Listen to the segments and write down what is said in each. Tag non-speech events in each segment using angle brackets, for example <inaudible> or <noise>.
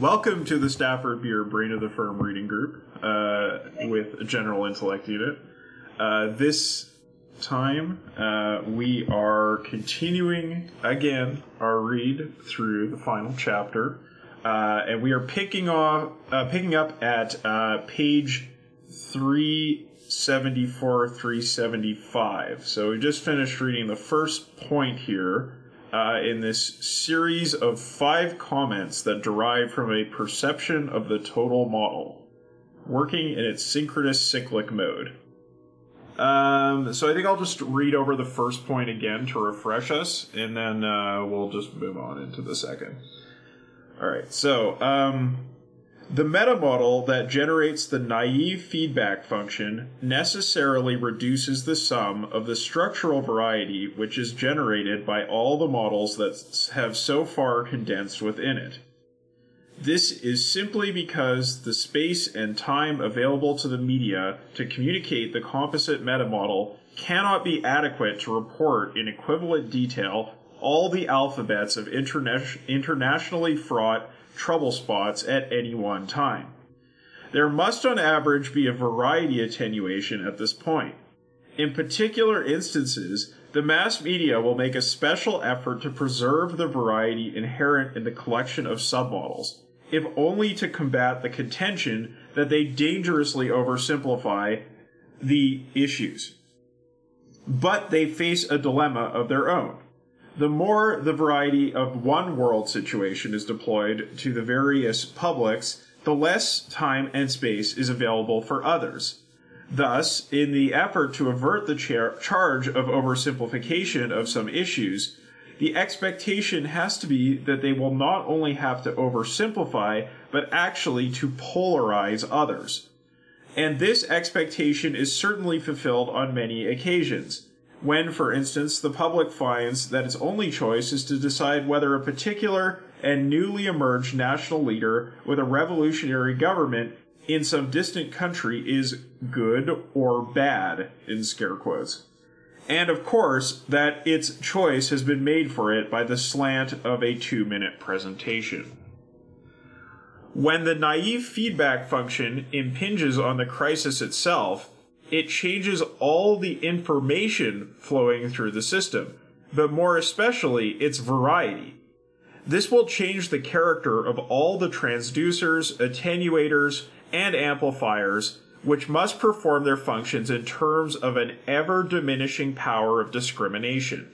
Welcome to the Stafford Beer Brain of the Firm reading group uh, with general intellect unit. Uh, this time uh, we are continuing again our read through the final chapter, uh, and we are picking off uh, picking up at uh, page three seventy four three seventy five. So we just finished reading the first point here uh, in this series of five comments that derive from a perception of the total model, working in its synchronous cyclic mode. Um, so I think I'll just read over the first point again to refresh us, and then uh, we'll just move on into the second. All right. So um, the meta model that generates the naive feedback function necessarily reduces the sum of the structural variety which is generated by all the models that have so far condensed within it. This is simply because the space and time available to the media to communicate the composite meta model cannot be adequate to report in equivalent detail all the alphabets of interna- internationally fraught trouble spots at any one time. There must on average be a variety attenuation at this point. In particular instances, the mass media will make a special effort to preserve the variety inherent in the collection of submodels, if only to combat the contention that they dangerously oversimplify the issues. But they face a dilemma of their own the more the variety of one world situation is deployed to the various publics, the less time and space is available for others. Thus, in the effort to avert the char- charge of oversimplification of some issues, the expectation has to be that they will not only have to oversimplify, but actually to polarize others. And this expectation is certainly fulfilled on many occasions when, for instance, the public finds that its only choice is to decide whether a particular and newly emerged national leader with a revolutionary government in some distant country is good or bad, in scare quotes. And of course, that its choice has been made for it by the slant of a two minute presentation. When the naive feedback function impinges on the crisis itself, it changes all the information flowing through the system, but more especially its variety. This will change the character of all the transducers, attenuators, and amplifiers, which must perform their functions in terms of an ever diminishing power of discrimination.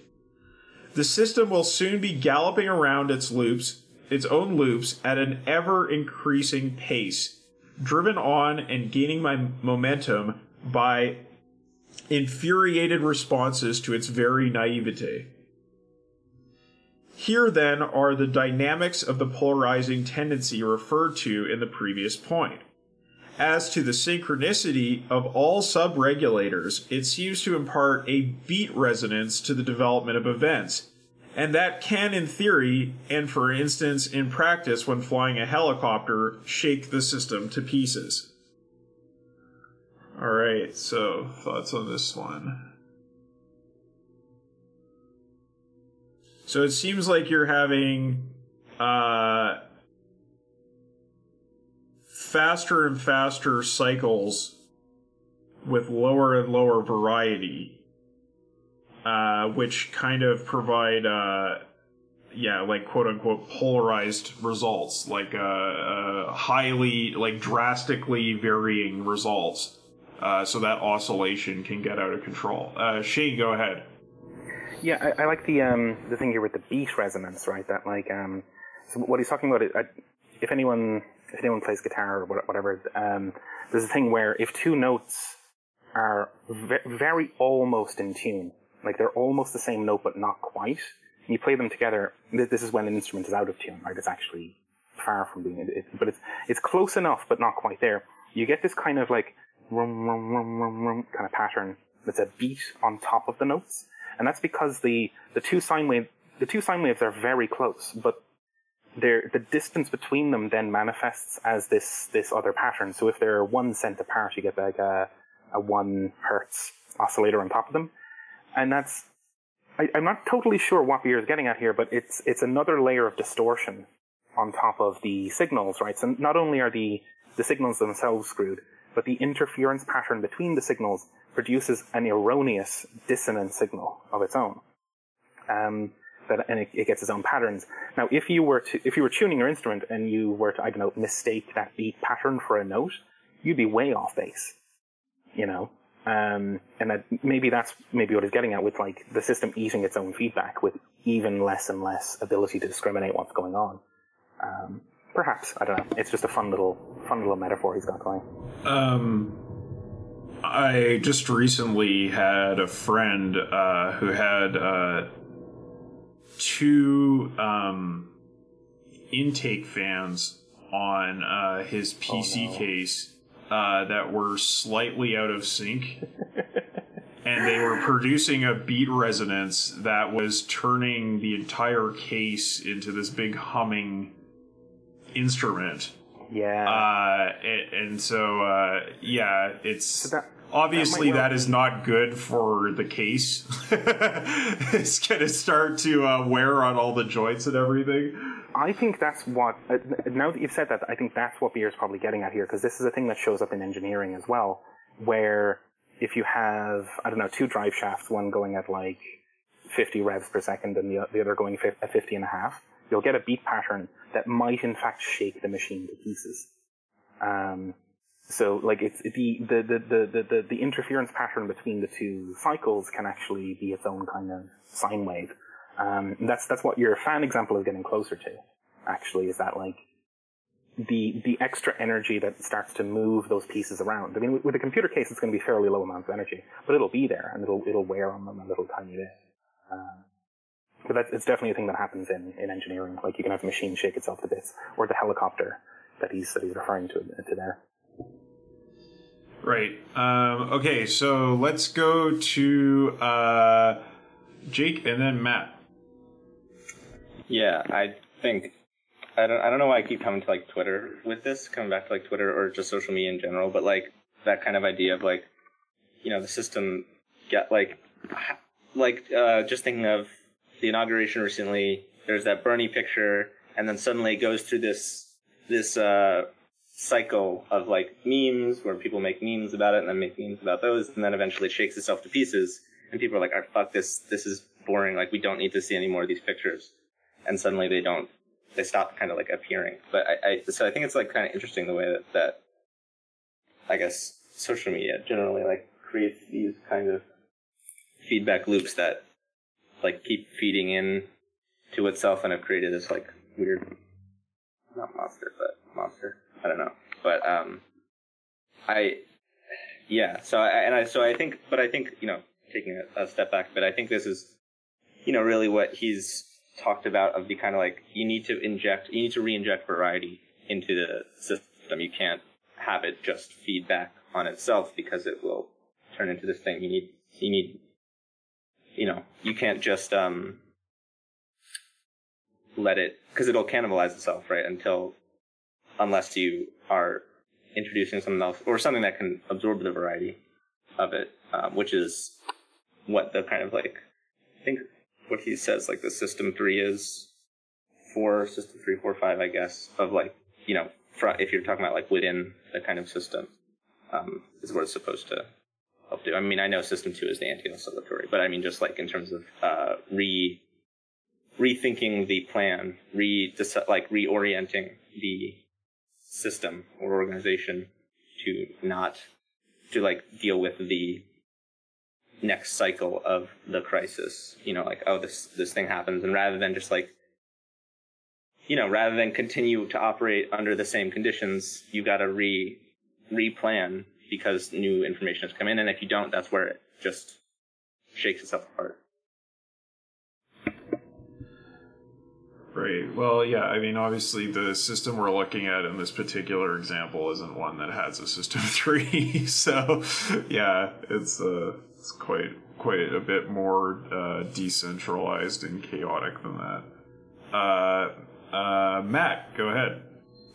The system will soon be galloping around its loops, its own loops, at an ever increasing pace, driven on and gaining my momentum by infuriated responses to its very naivete. Here, then, are the dynamics of the polarizing tendency referred to in the previous point. As to the synchronicity of all subregulators, it seems to impart a beat resonance to the development of events, and that can, in theory, and for instance in practice when flying a helicopter, shake the system to pieces. All right, so thoughts on this one? So it seems like you're having uh, faster and faster cycles with lower and lower variety, uh, which kind of provide, uh, yeah, like quote unquote polarized results, like uh, uh highly, like drastically varying results uh, so that oscillation can get out of control. Uh, Shane, go ahead. Yeah, I, I, like the um, the thing here with the beat resonance, right? That like um, so what he's talking about. I, if anyone if anyone plays guitar or whatever, um, there's a thing where if two notes are ve- very almost in tune, like they're almost the same note but not quite, and you play them together, this is when an instrument is out of tune, right? It's actually far from being, it, but it's it's close enough but not quite there. You get this kind of like rum, rum, rum, rum, rum kind of pattern that's a beat on top of the notes. And that's because the, the two sine wave, the two sine waves are very close, but the distance between them then manifests as this, this other pattern. So if they're one cent apart, you get like a, a one hertz oscillator on top of them. And that's, I, am not totally sure what Beer is getting at here, but it's, it's another layer of distortion on top of the signals, right? So not only are the, the signals themselves screwed, but the interference pattern between the signals produces an erroneous dissonant signal of its own. Um, that, and it, it, gets its own patterns. Now, if you were to, if you were tuning your instrument and you were to, I don't know, mistake that beat pattern for a note, you'd be way off base. You know, um, and that maybe that's maybe what it's getting at with like the system eating its own feedback with even less and less ability to discriminate what's going on. Um, perhaps I don't know. It's just a fun little fun little metaphor he's got going. Um, I just recently had a friend uh, who had uh, two um, intake fans on uh, his PC oh, no. case uh, that were slightly out of sync. <laughs> and they were producing a beat resonance that was turning the entire case into this big humming instrument. Yeah. Uh, and, and so, uh, yeah, it's. That, obviously that, that is not good for the case <laughs> it's going to start to uh, wear on all the joints and everything i think that's what uh, now that you've said that i think that's what beer's probably getting at here because this is a thing that shows up in engineering as well where if you have i don't know two drive shafts one going at like 50 revs per second and the, the other going at 50 and a half you'll get a beat pattern that might in fact shake the machine to pieces um, so like it's the, the, the, the, the, the interference pattern between the two cycles can actually be its own kind of sine wave. Um, that's that's what your fan example is getting closer to. Actually, is that like the the extra energy that starts to move those pieces around. I mean, with, with a computer case, it's going to be fairly low amounts of energy, but it'll be there and it'll it'll wear on them a little tiny bit. Um, but that's it's definitely a thing that happens in, in engineering. Like you can have a machine shake itself to bits, or the helicopter that he's that he's referring to to there. Right. Um, okay, so let's go to uh, Jake and then Matt. Yeah, I think I don't I don't know why I keep coming to like Twitter with this, coming back to like Twitter or just social media in general, but like that kind of idea of like you know the system get like like uh, just thinking of the inauguration recently. There's that Bernie picture, and then suddenly it goes through this this uh, cycle of like memes where people make memes about it and then make memes about those and then eventually it shakes itself to pieces and people are like, oh, fuck this, this is boring. Like we don't need to see any more of these pictures. And suddenly they don't, they stop kind of like appearing. But I, I so I think it's like kind of interesting the way that, that I guess social media generally like creates these kind of feedback loops that like keep feeding in to itself and have created this like weird, not monster, but monster I don't know, but um, I yeah. So I and I so I think, but I think you know, taking a, a step back, but I think this is you know really what he's talked about of the kind of like you need to inject, you need to re-inject variety into the system. You can't have it just feedback on itself because it will turn into this thing. You need you need you know you can't just um let it because it'll cannibalize itself right until unless you are introducing something else or something that can absorb the variety of it, um, which is what the kind of like, I think what he says, like the system three is for system three, four, five, I guess, of like, you know, if you're talking about like within the kind of system, um, is what it's supposed to do. I mean, I know system two is the anti-oscillatory, but I mean, just like in terms of, uh, re, rethinking the plan, re, like reorienting the system or organization to not to like deal with the next cycle of the crisis you know like oh this this thing happens and rather than just like you know rather than continue to operate under the same conditions you got to re replan because new information has come in and if you don't that's where it just shakes itself apart Right. Well, yeah. I mean, obviously, the system we're looking at in this particular example isn't one that has a system <laughs> three. so, yeah, it's uh, it's quite quite a bit more uh, decentralized and chaotic than that. Uh, uh, Matt, go ahead.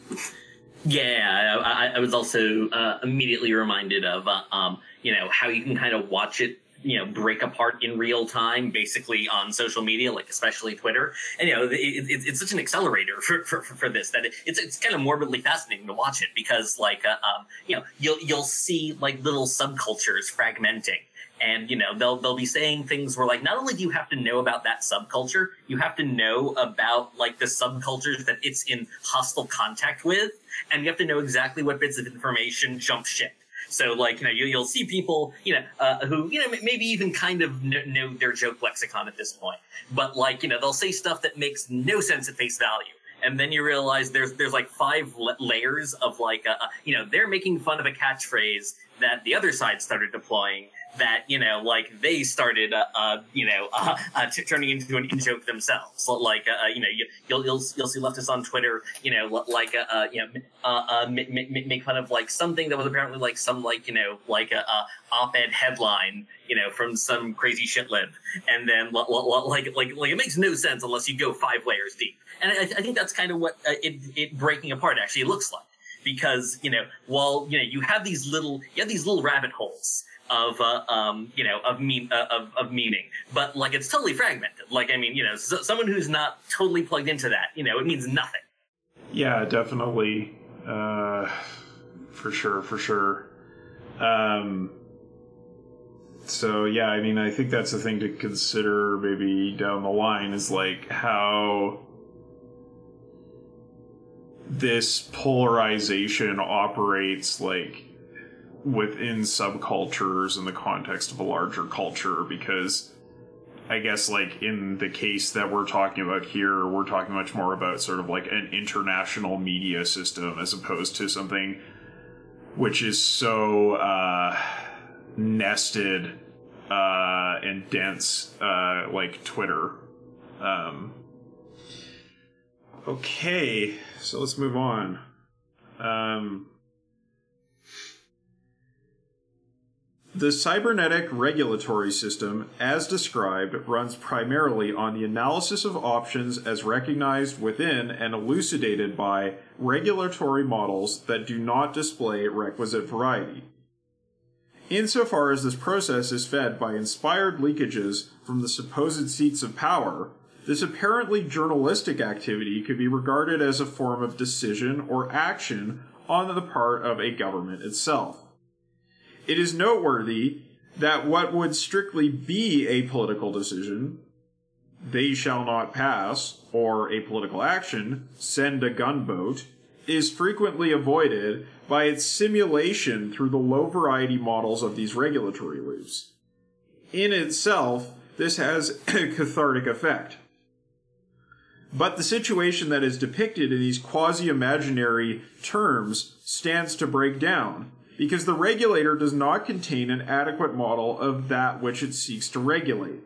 <laughs> Yeah, I, I was also uh, immediately reminded of uh, um, you know how you can kind of watch it you know break apart in real time basically on social media like especially twitter. And you know it, it, it's such an accelerator for, for, for this that it, it's it's kind of morbidly fascinating to watch it because like uh, um, you know you'll you'll see like little subcultures fragmenting and you know they'll they'll be saying things where like not only do you have to know about that subculture you have to know about like the subcultures that it's in hostile contact with and you have to know exactly what bits of information jump ship so, like, you know, you, will see people, you know, uh, who, you know, maybe even kind of know, know their joke lexicon at this point. But, like, you know, they'll say stuff that makes no sense at face value. And then you realize there's there's like five layers of like, uh, uh, you know, they're making fun of a catchphrase that the other side started deploying, that you know like they started uh, uh you know <laughs> uh, uh t- turning into an in joke themselves. Like you know you, will you'll you'll see leftists on twitter you know like you know uh make, make fun of like something that was apparently like some like you know like a, a op-ed headline you know from some crazy shit lib and then like like like it makes no sense unless you go five layers deep. And i, I think that's kind of what it, it breaking apart actually looks like. Because you know while you know you have these little you have these little rabbit holes of uh, um, you know of mean uh, of, of meaning. But like it's totally fragmented. Like i mean you know so, someone who's not totally plugged into that you know it means nothing. Yeah definitely. Uh, for sure for sure. Um, so yeah i mean i think that's the thing to consider maybe down the line is like how this polarization operates like within subcultures in the context of a larger culture because I guess like in the case that we're talking about here, we're talking much more about sort of like an international media system as opposed to something which is so uh, nested uh, and dense uh, like Twitter. Um, okay, so let's move on. Um, The cybernetic regulatory system, as described, runs primarily on the analysis of options as recognized within and elucidated by regulatory models that do not display requisite variety. Insofar as this process is fed by inspired leakages from the supposed seats of power, this apparently journalistic activity could be regarded as a form of decision or action on the part of a government itself. It is noteworthy that what would strictly be a political decision, they shall not pass, or a political action, send a gunboat, is frequently avoided by its simulation through the low variety models of these regulatory loops. In itself, this has <clears throat> a cathartic effect. But the situation that is depicted in these quasi imaginary terms stands to break down because the regulator does not contain an adequate model of that which it seeks to regulate.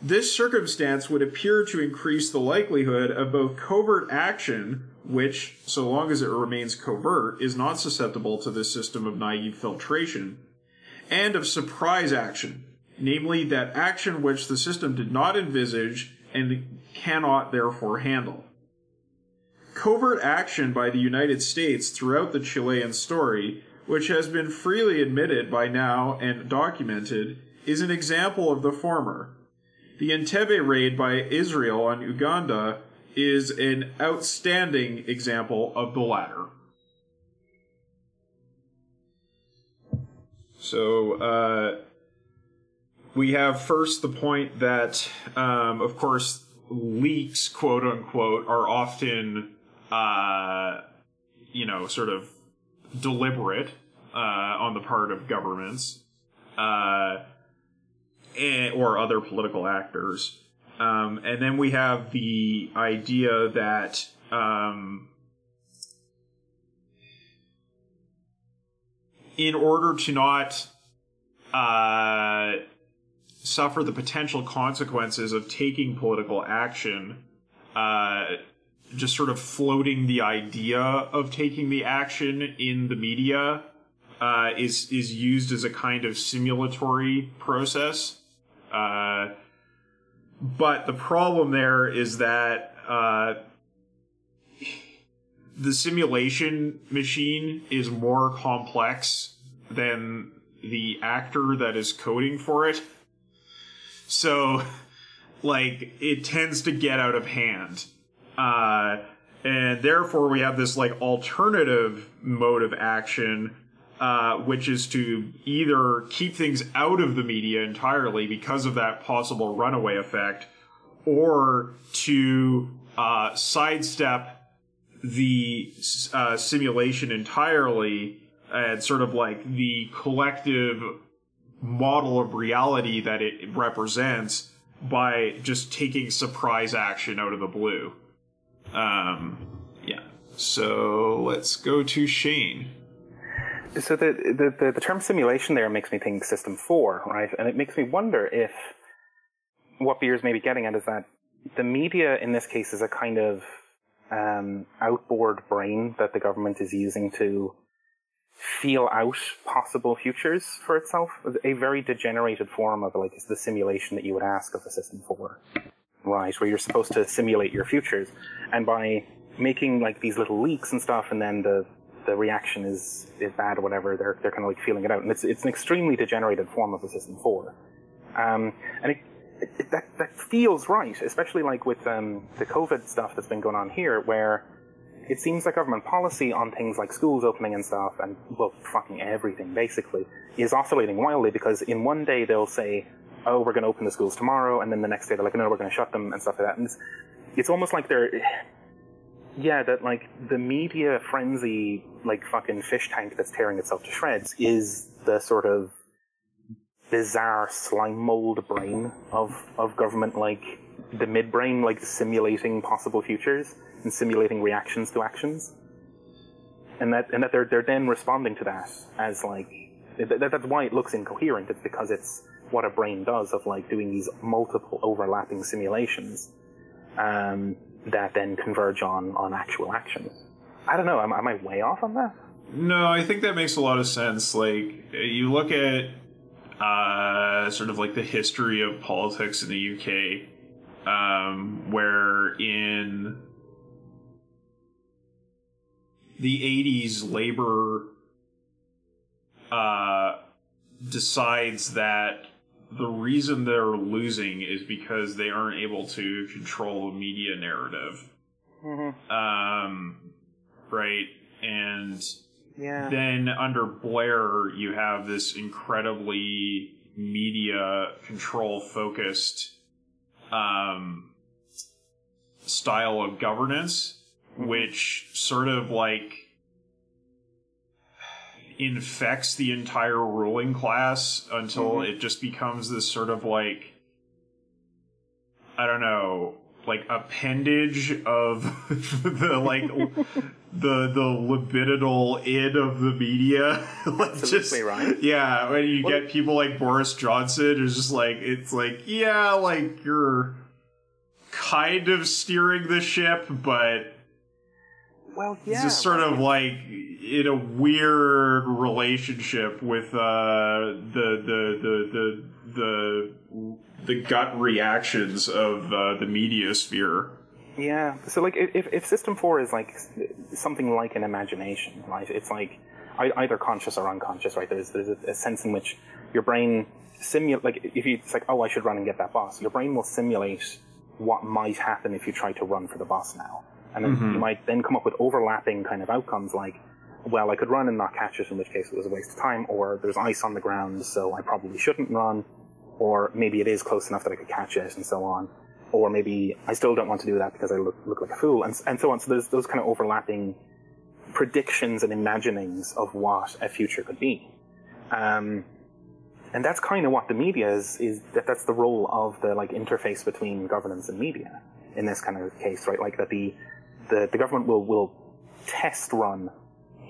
This circumstance would appear to increase the likelihood of both covert action, which, so long as it remains covert, is not susceptible to this system of naive filtration, and of surprise action, namely that action which the system did not envisage and cannot therefore handle. Covert action by the United States throughout the Chilean story which has been freely admitted by now and documented, is an example of the former. The Entebbe raid by Israel on Uganda is an outstanding example of the latter. So, uh, we have first the point that, um, of course, leaks, quote unquote, are often, uh, you know, sort of deliberate uh, on the part of governments uh, and, or other political actors. Um, and then we have the idea that um, in order to not uh, suffer the potential consequences of taking political action, uh, just sort of floating the idea of taking the action in the media uh, is is used as a kind of simulatory process. Uh, but the problem there is that uh, the simulation machine is more complex than the actor that is coding for it. So, like, it tends to get out of hand. Uh, and therefore, we have this, like, alternative mode of action, uh, which is to either keep things out of the media entirely because of that possible runaway effect, or to uh, sidestep the uh, simulation entirely and sort of like the collective model of reality that it represents by just taking surprise action out of the blue. Um, yeah. So let's go to Shane. So the, the, the, the term simulation there makes me think System 4, right? And it makes me wonder if what Beer's may be getting at is that the media in this case is a kind of um, outboard brain that the government is using to feel out possible futures for itself. A very degenerated form of like the simulation that you would ask of a system four, right? Where you're supposed to simulate your futures, and by making like these little leaks and stuff, and then the the reaction is is bad or whatever, they're they're kind of like feeling it out, and it's it's an extremely degenerated form of system four, um, and it, it, that that feels right, especially like with um, the COVID stuff that's been going on here, where it seems like government policy on things like schools opening and stuff, and well, fucking everything basically, is oscillating wildly because in one day they'll say, "Oh, we're going to open the schools tomorrow," and then the next day they're like, "No, we're going to shut them," and stuff like that. And it's, it's almost like they're, yeah, that like the media frenzy, like fucking fish tank that's tearing itself to shreds, is the sort of bizarre slime mold brain of of government, like the midbrain, like simulating possible futures and simulating reactions to actions, and that and that they're they're then responding to that as like that, that's why it looks incoherent. It's because it's what a brain does of like doing these multiple overlapping simulations um, that then converge on on actual action. I don't know. Am, am I way off on that? No, I think that makes a lot of sense. Like you look at uh, sort of like the history of politics in the UK, um, where in the 80s, Labor uh, decides that the reason they're losing is because they aren't able to control a media narrative. Mm-hmm. Um, right? And Yeah. then under Blair, you have this incredibly media control focused um, style of governance, which sort of like infects the entire ruling class until it just becomes this sort of like I don't know, like appendage of <laughs> the like <laughs> the the libidinal id of the media. <laughs> like just right. yeah, when you Well- get people like Boris Johnson, it's just like it's like yeah, like you're kind of steering the ship, but Well, yeah. just sort of like in a weird relationship with uh, the, the the the the the gut reactions of uh, the media sphere. Yeah. So like, if if System Four is like something like an imagination, right? It's like either conscious or unconscious, right? There's there's a, a sense in which your brain simulate like if you it's like oh I should run and get that boss. Your brain will simulate what might happen if you try to run for the boss now, and then you might then come up with overlapping kind of outcomes like. Well, I could run and not catch it, in which case it was a waste of time, or there's ice on the ground, so I probably shouldn't run, or maybe it is close enough that I could catch it, and so on or maybe I still don't want to do that because I look, look like a fool, and, and so on. So there's those kind of overlapping predictions and imaginings of what a future could be. Um, and that's kind of what the media is, is that that's the role of the like interface between governance and media in this kind of case, right? Like that the, the, the government will, will test run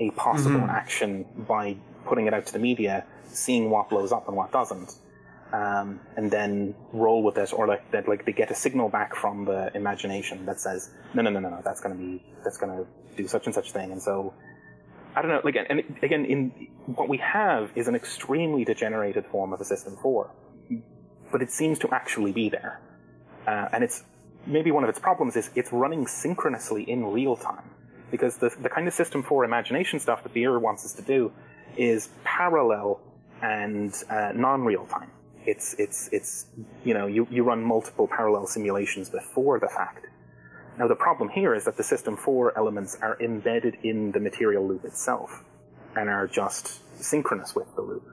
a possible action by putting it out to the media, seeing what blows up and what doesn't. Um, and then roll with it, or like that, like they get a signal back from the imagination that says, no, no, no, no, no, that's going to be, that's going to do such and such thing, and so I don't know. Like, and again, in what we have is an extremely degenerated form of a system four, but it seems to actually be there, uh, and it's maybe one of its problems is it's running synchronously in real time because the the kind of system four imagination stuff that Beer wants us to do is parallel and uh, non-real time. It's it's it's you know you, you run multiple parallel simulations before the fact. Now the problem here is that the System 4 elements are embedded in the material loop itself and are just synchronous with the loop.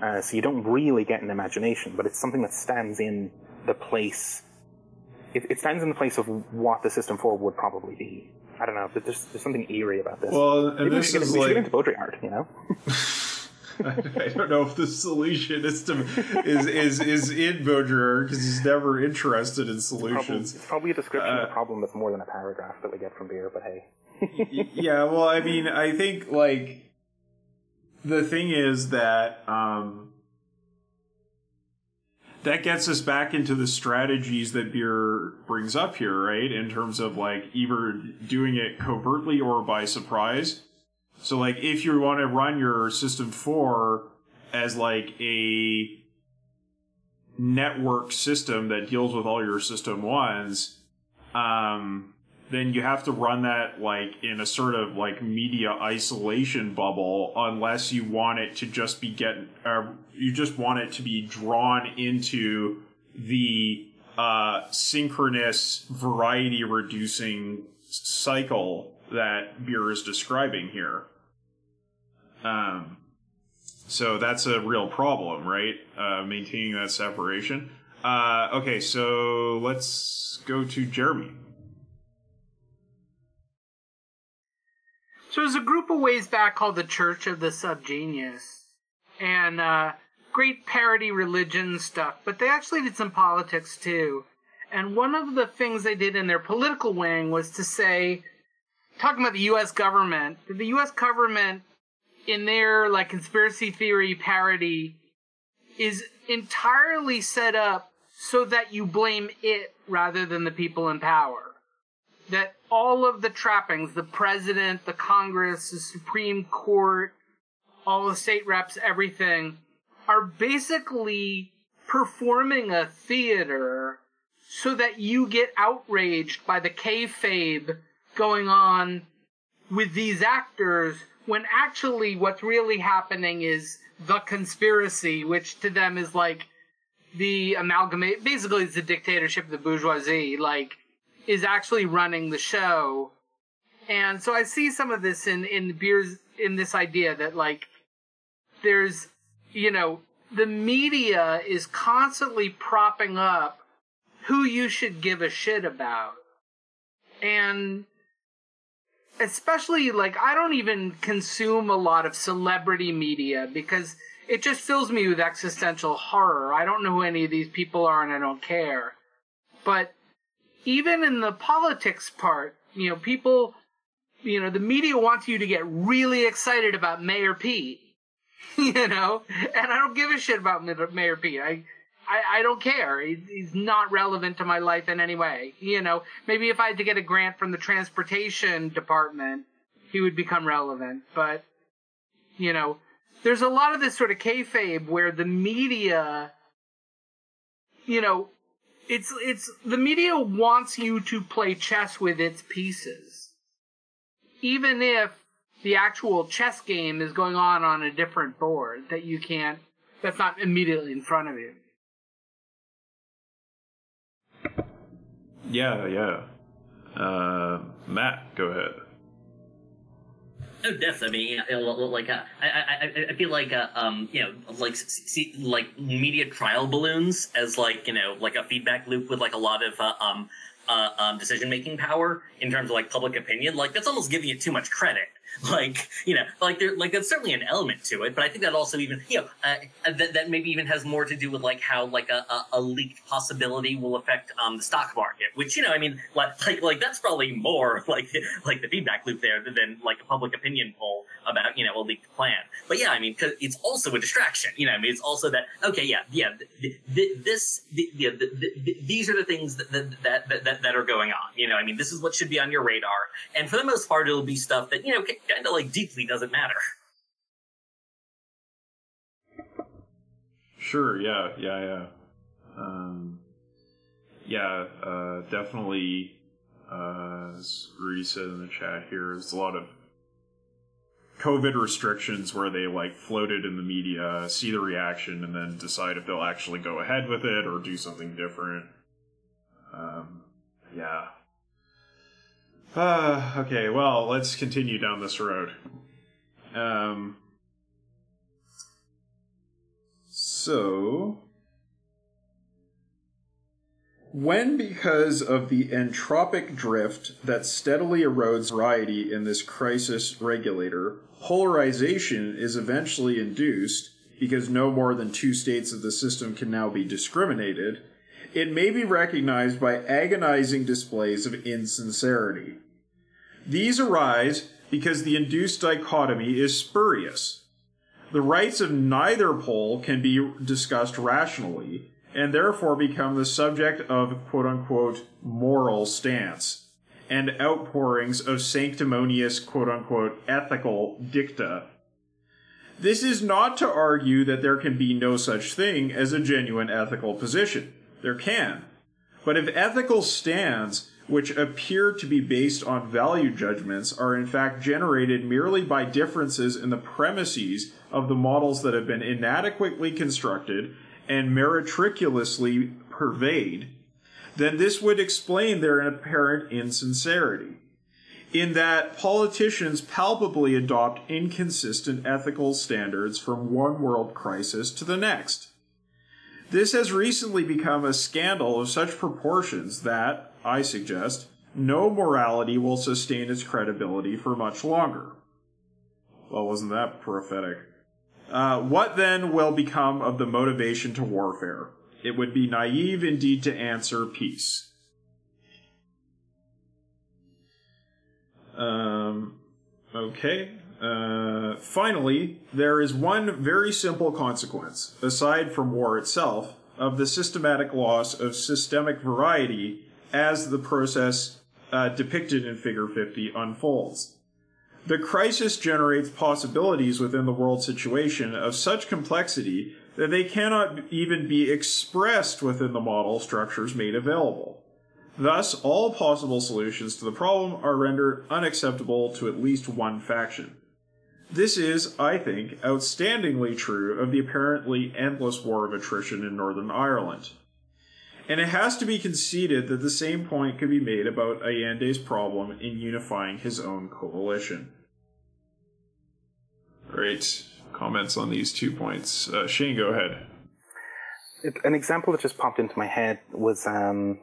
Uh, so you don't really get an imagination, but it's something that stands in the place. It, it stands in the place of what the System 4 would probably be. I don't know, but there's, there's something eerie about this. Well, and Maybe we this should, get, is we should get like into Baudrillard, you know? <laughs> I don't know if the solution is to is is is in Baudrillard because he's never interested in solutions. it's probably a description of Uh, the problem that's more than a paragraph that we get from beer, but hey. Yeah, well, I mean, I think like the thing is that um that gets us back into the strategies that beer brings up here, right? In terms of like either doing it covertly or by surprise. So like if you want to run your system 4 as like a network system that deals with all your system ones, um, then you have to run that like in a sort of like media isolation bubble unless you want it to just be get uh, you just want it to be drawn into the uh, synchronous variety reducing cycle that beer is describing here. Um so that's a real problem right? Uh, maintaining that separation. Uh, okay so let's go to jeremy So there's a group a ways back called the Church of the Subgenius, and uh, great parody religion stuff. But they actually did some politics too. And one of the things they did in their political wing was to say, talking about the U.S. government, the U.S. government, in their like conspiracy theory parody, is entirely set up so that you blame it rather than the people in power that all of the trappings the president, the Congress, the Supreme Court, all the state reps, everything are basically performing a theater so that you get outraged by the kayfabe going on with these actors when actually what's really happening is the conspiracy, which to them is like the amalgamate, basically it's the dictatorship of the bourgeoisie, like is actually running the show. And so I see some of this in, in beers, in this idea that like, there's, you know, the media is constantly propping up who you should give a shit about. And especially like, I don't even consume a lot of celebrity media because it just fills me with existential horror. I don't know who any of these people are and I don't care. But even in the politics part, you know, people, you know, the media wants you to get really excited about Mayor Pete, <laughs> you know, and I don't give a shit about Mayor Pete. I, don't care. He, he's not relevant to my life in any way. You know, maybe if I had to get a grant from the transportation department, he would become relevant. But, you know, there's a lot of this sort of kayfabe where the media, you know, it's it's the media wants you to play chess with its pieces even if the actual chess game is going on on a different board that you can't that's not immediately in front of you Yeah, yeah. Uh, Matt, go ahead. Oh, definitely. I mean, like uh, I, I, I feel like uh, um, you know, like see, like media trial balloons as like you know, like a feedback loop with like a lot of uh, um, uh, um, decision making power in terms of like public opinion. Like that's almost giving it too much credit. <laughs> Like you know, like there, like that's certainly an element to it, but I think that also even you know uh, that that maybe even has more to do with like how like a, a, a leaked possibility will affect um the stock market, which you know, I mean, like like like that's probably more <laughs> like like the feedback loop there than like a public opinion poll about you know a leaked plan. But yeah, I mean, because it's also a distraction. You know, I mean, it's also that okay, yeah, yeah, th- th- this th- yeah, th- th- these are the things that that, that that that are going on. You know, I mean, this is what should be on your radar, and for the most part, it'll be stuff that you know kind of like deeply doesn't matter. Sure, yeah, yeah, yeah. Um, yeah, uh, definitely, uh, as Rudy said in the chat here, there's a lot of COVID restrictions where they like floated in the media, see the reaction, and then decide if they'll actually go ahead with it or do something different. Um, yeah. Uh, okay, well, let's continue down this road. Um, so, when, because of the entropic drift that steadily erodes variety in this crisis regulator, polarization is eventually induced, because no more than two states of the system can now be discriminated, it may be recognized by agonizing displays of insincerity. These arise because the induced dichotomy is spurious. The rights of neither pole can be discussed rationally, and therefore become the subject of quote unquote moral stance and outpourings of sanctimonious quote unquote ethical dicta. This is not to argue that there can be no such thing as a genuine ethical position. There can. But if ethical stands, which appear to be based on value judgments, are in fact generated merely by differences in the premises of the models that have been inadequately constructed and meretriculously purveyed, then this would explain their apparent insincerity. In that politicians palpably adopt inconsistent ethical standards from one world crisis to the next. This has recently become a scandal of such proportions that, I suggest, no morality will sustain its credibility for much longer. Well, wasn't that prophetic? Uh, what then will become of the motivation to warfare? It would be naive indeed to answer peace. Um, okay. Uh, finally, there is one very simple consequence, aside from war itself, of the systematic loss of systemic variety as the process uh, depicted in Figure 50 unfolds. The crisis generates possibilities within the world situation of such complexity that they cannot even be expressed within the model structures made available. Thus, all possible solutions to the problem are rendered unacceptable to at least one faction. This is, I think, outstandingly true of the apparently endless war of attrition in Northern Ireland. And it has to be conceded that the same point could be made about Allende's problem in unifying his own coalition. Great comments on these two points. Uh, Shane, go ahead. An example that just popped into my head was um,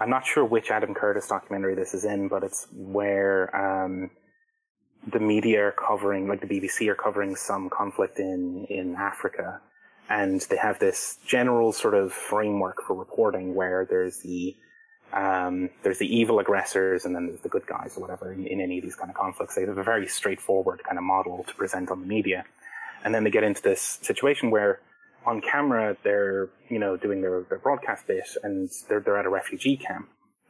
I'm not sure which Adam Curtis documentary this is in, but it's where um, the media are covering, like the BBC are covering some conflict in, in Africa. And they have this general sort of framework for reporting where there's the um, there's the evil aggressors and then there's the good guys or whatever in, in, any of these kind of conflicts. They have a very straightforward kind of model to present on the media. And then they get into this situation where on camera they're, you know, doing their, their broadcast bit and they're, they're at a refugee camp.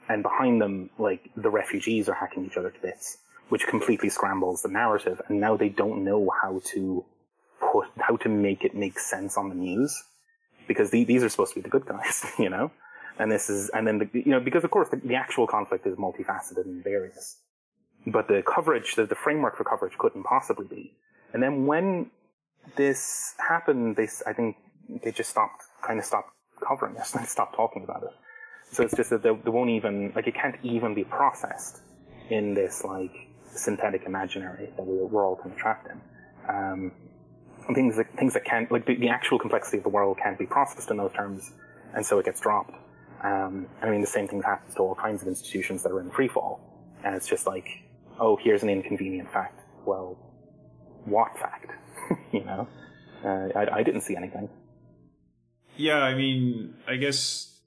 And behind them, like, the refugees are hacking each other to bits, which completely scrambles the narrative. And now they don't know how to put, how to make it make sense on the news. Because the, these are supposed to be the good guys, <laughs> you know? And this is, and then the, you know, because of course the, the actual conflict is multifaceted and various, but the coverage, the, the framework for coverage couldn't possibly be. And then when this happened, they, I think they just stopped, kind of stopped covering it <laughs> and stopped talking about it. So it's just that they, they won't even, like it can't even be processed in this like synthetic imaginary that we, we're all kind of trapped in. Um, things that, things that can't, like the, the actual complexity of the world can't be processed in those terms, and so it gets dropped. Um, I mean, the same thing happens to all kinds of institutions that are in free fall. And it's just like, oh, here's an inconvenient fact. Well, what fact? <laughs> you know? Uh, I, I didn't see anything. Yeah, I mean, I guess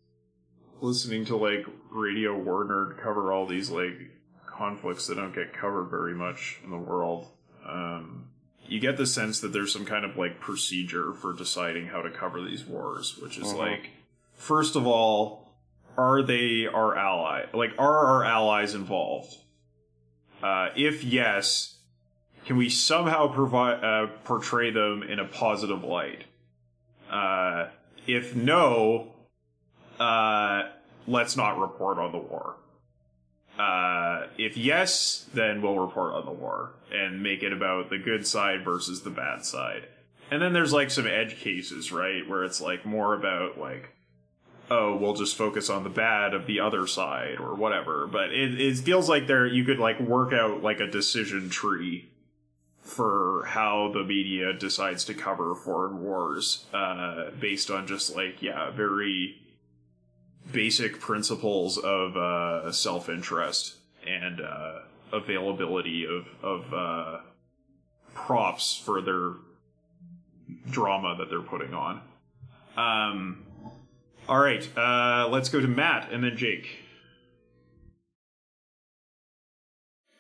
listening to like Radio War Nerd cover all these like conflicts that don't get covered very much in the world, um, you get the sense that there's some kind of like procedure for deciding how to cover these wars, which is uh-huh. like, first of all, are they our ally? Like, are our allies involved? Uh, if yes, can we somehow provide uh, portray them in a positive light? Uh, if no, uh, let's not report on the war. Uh, if yes, then we'll report on the war and make it about the good side versus the bad side. And then there's like some edge cases, right, where it's like more about like, oh, we'll just focus on the bad of the other side or whatever. But it, it feels like there you could like work out like a decision tree for how the media decides to cover foreign wars, uh, based on just like yeah, very basic principles of uh, self interest and uh, availability of of uh, props for their drama that they're putting on. Um, all right, uh, let's go to Matt and then Jake.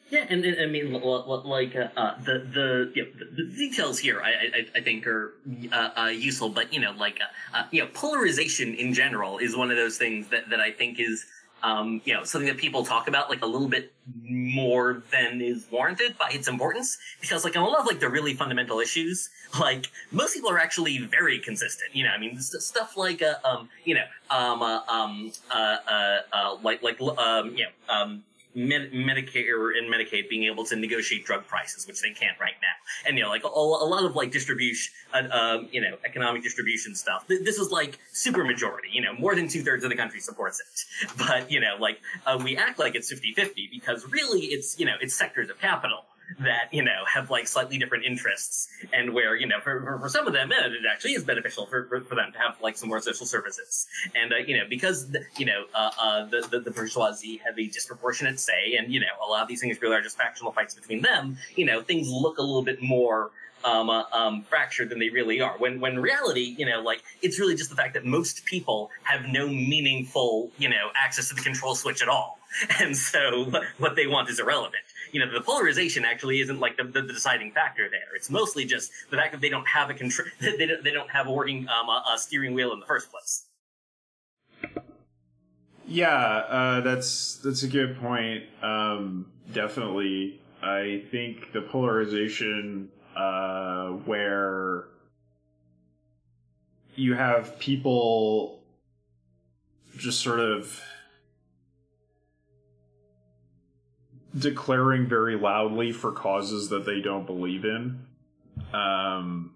Yeah, and, and I mean, like uh, uh, the the, the the details here, I I, I think are uh, uh, useful. But you know, like uh, uh, you know, polarization in general is one of those things that, that I think is um, you know something that people talk about like a little bit more than is warranted by its importance. Because like in a lot of like the really fundamental issues, like most people are actually very consistent. You know, I mean, st- stuff like uh, um, you know, um, uh, um, uh, uh, uh, like like um, you know, um. Med- Medicare and Medicaid being able to negotiate drug prices, which they can't right now, and you know, like a, a lot of like distribution, uh, um, you know, economic distribution stuff. Th- this is like super majority, you know, more than two thirds of the country supports it. <laughs> But you know, like uh, we act like it's 50-50 because really, it's you know, it's sectors of capital that you know have like slightly different interests and where you know for, for, some of them eh, it actually is beneficial for, for, for them to have like some more social services and uh, you know because the, you know uh, uh, the, the the bourgeoisie have a disproportionate say and you know a lot of these things really are just factional fights between them you know things look a little bit more um, uh, um, fractured than they really are. When, when reality, you know, like it's really just the fact that most people have no meaningful, you know, access to the control switch at all, <laughs> and so what they want is irrelevant. You know, the polarization actually isn't like the, the, deciding factor there. It's mostly just the fact that they don't have a control, <laughs> they don't, they don't have a working um, a, a steering wheel in the first place. Yeah, uh, that's that's a good point. Um, definitely, I think the polarization uh, where you have people just sort of declaring very loudly for causes that they don't believe in um,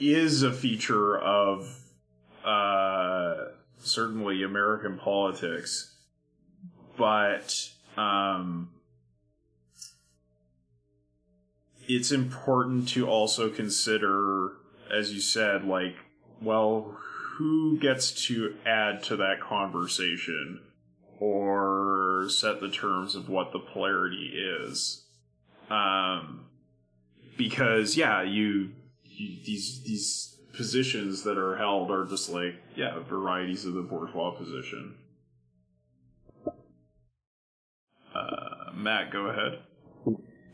is a feature of uh, certainly American politics, but um, it's important to also consider, as you said, like, well, who gets to add to that conversation or set the terms of what the polarity is? Um, because yeah, you, you these these positions that are held are just like yeah varieties of the bourgeois position. Uh, Matt, go ahead.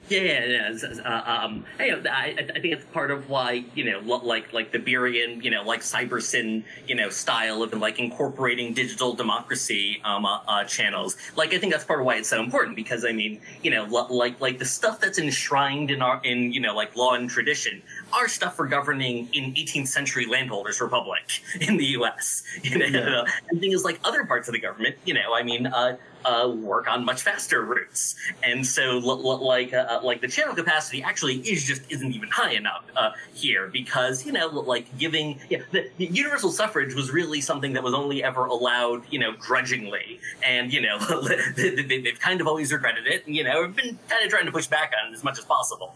Yeah, yeah, yeah. Uh, um, know, I, I think it's part of why you know, like like the Beerian, you know, like Cybersyn, you know, style of like incorporating digital democracy um, uh, uh, channels. Like, I think that's part of why it's so important because I mean, you know, like like the stuff that's enshrined in our in you know like law and tradition are stuff for governing in 18th century landholders republic <laughs> in the U.S. <laughs> You know, and the thing is, like other parts of the government, you know, I mean. Uh, uh, work on much faster routes, and so l- l- like uh, uh, like the channel capacity actually is just isn't even high enough uh, here because you know like giving yeah the, the universal suffrage was really something that was only ever allowed you know grudgingly, and you know <laughs> they, they, they've kind of always regretted it, and you know have been kind of trying to push back on it as much as possible.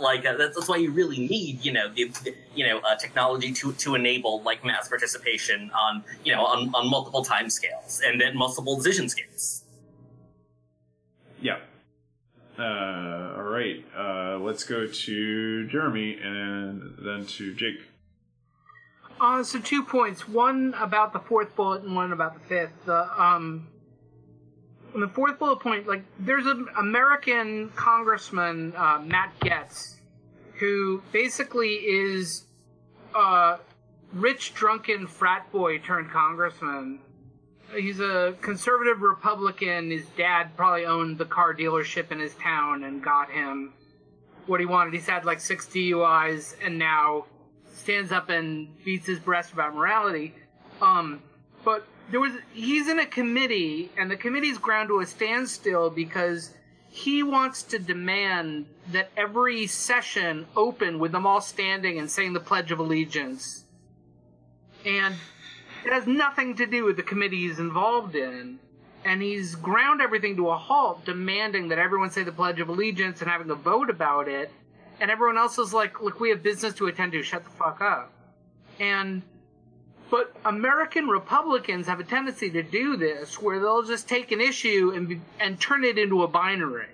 Like uh, that's, that's why you really need you know the, the- you know uh, technology to to enable like mass participation on you know on, on multiple time scales and at multiple decision scales. Yeah. Uh, all right. Uh, let's go to Jeremy and then to Jake. Uh, so two points. One about the fourth bullet and one about the fifth. The um, on the fourth bullet point, like there's an American congressman, uh, Matt Gaetz, who basically is a rich, drunken frat boy turned congressman. He's a conservative Republican. His dad probably owned the car dealership in his town and got him what he wanted. He's had like six DUIs and now stands up and beats his breast about morality. Um, but there was he's in a committee and the committee's ground to a standstill because he wants to demand that every session open with them all standing and saying the pledge of allegiance. And it has nothing to do with the committee he's involved in. And he's ground everything to a halt demanding that everyone say the pledge of allegiance and having a vote about it. And everyone else is like look we have business to attend to shut the fuck up. And but American Republicans have a tendency to do this, where they'll just take an issue and be, and turn it into a binary.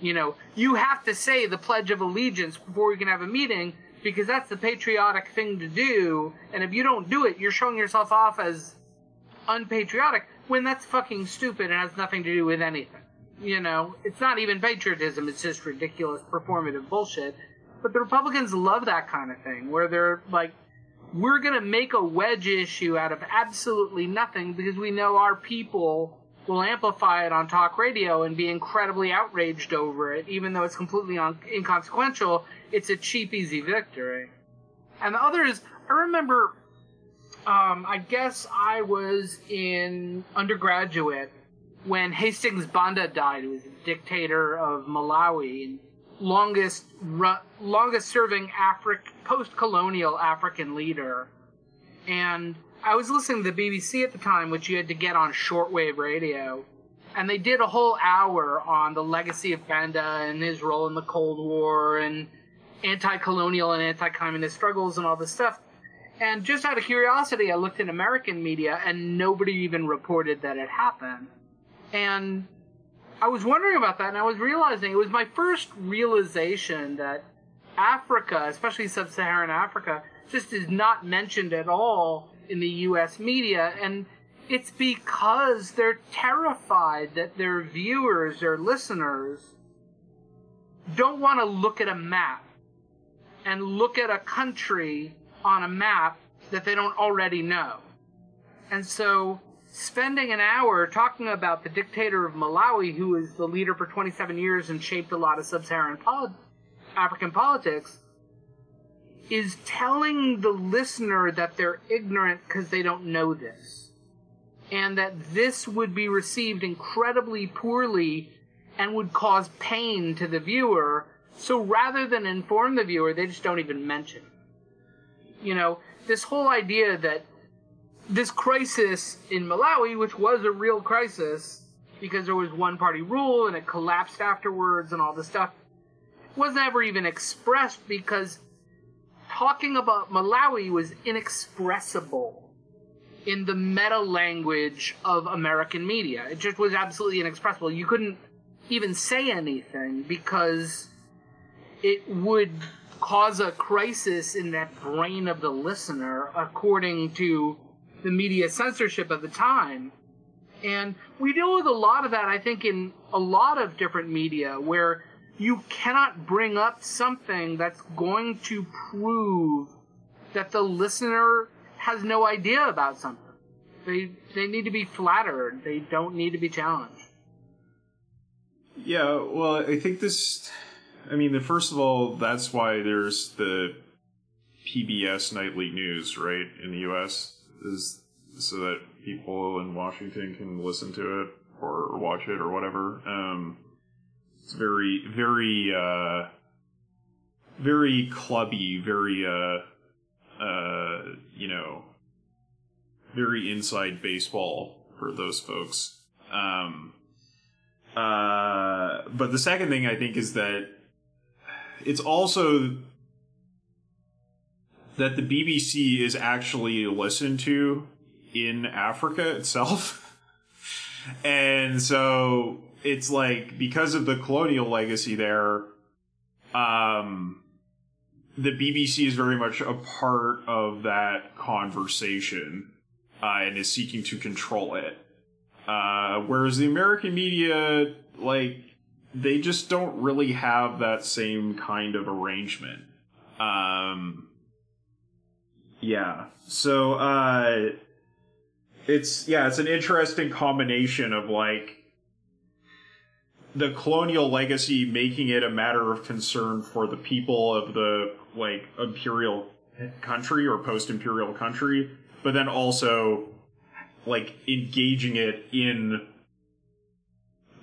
You know, you have to say the Pledge of Allegiance before you can have a meeting because that's the patriotic thing to do. And if you don't do it, you're showing yourself off as unpatriotic when that's fucking stupid and has nothing to do with anything. You know, it's not even patriotism; it's just ridiculous performative bullshit. But the Republicans love that kind of thing, where they're like we're going to make a wedge issue out of absolutely nothing because we know our people will amplify it on talk radio and be incredibly outraged over it, even though it's completely un- inconsequential. It's a cheap, easy victory. And the other is, I remember, um, I guess I was in undergraduate when Hastings Banda died, who was a dictator of Malawi. And longest ru- longest serving Afri- post-colonial African leader. And I was listening to the BBC at the time, which you had to get on shortwave radio. And they did a whole hour on the legacy of Banda and his role in the Cold War and anti-colonial and anti-communist struggles and all this stuff. And just out of curiosity, I looked in American media and nobody even reported that it happened. And I was wondering about that, and I was realizing it was my first realization that Africa, especially sub-Saharan Africa, just is not mentioned at all in the U.S. media, and it's because they're terrified that their viewers, their listeners, don't want to look at a map and look at a country on a map that they don't already know. And so spending an hour talking about the dictator of Malawi, who is the leader for 27 years and shaped a lot of sub-Saharan pol- African politics, is telling the listener that they're ignorant because they don't know this. And that this would be received incredibly poorly and would cause pain to the viewer. So rather than inform the viewer, they just don't even mention. You know, this whole idea that this crisis in Malawi, which was a real crisis because there was one party rule and it collapsed afterwards and all this stuff, was never even expressed because talking about Malawi was inexpressible in the meta language of American media. It just was absolutely inexpressible. You couldn't even say anything because it would cause a crisis in that brain of the listener, according to the media censorship of the time. And we deal with a lot of that, I think, in a lot of different media where you cannot bring up something that's going to prove that the listener has no idea about something. They they need to be flattered. They don't need to be challenged. Yeah, well, I think this. I mean, first of all, that's why there's the PBS nightly news, right, in the U.S. is so that people in Washington can listen to it or watch it or whatever. Um, it's very, very, uh, very clubby, very, uh, uh, you know, very inside baseball for those folks. Um, uh, but the second thing I think is that it's also that the BBC is actually listened to in Africa itself. <laughs> and so it's like because of the colonial legacy there, um, the BBC is very much a part of that conversation uh, and is seeking to control it. Uh, whereas the American media, like, they just don't really have that same kind of arrangement. Um, yeah. So, uh, it's, yeah, it's an interesting combination of, like, the colonial legacy making it a matter of concern for the people of the, like, imperial country or post imperial country, but then also like engaging it in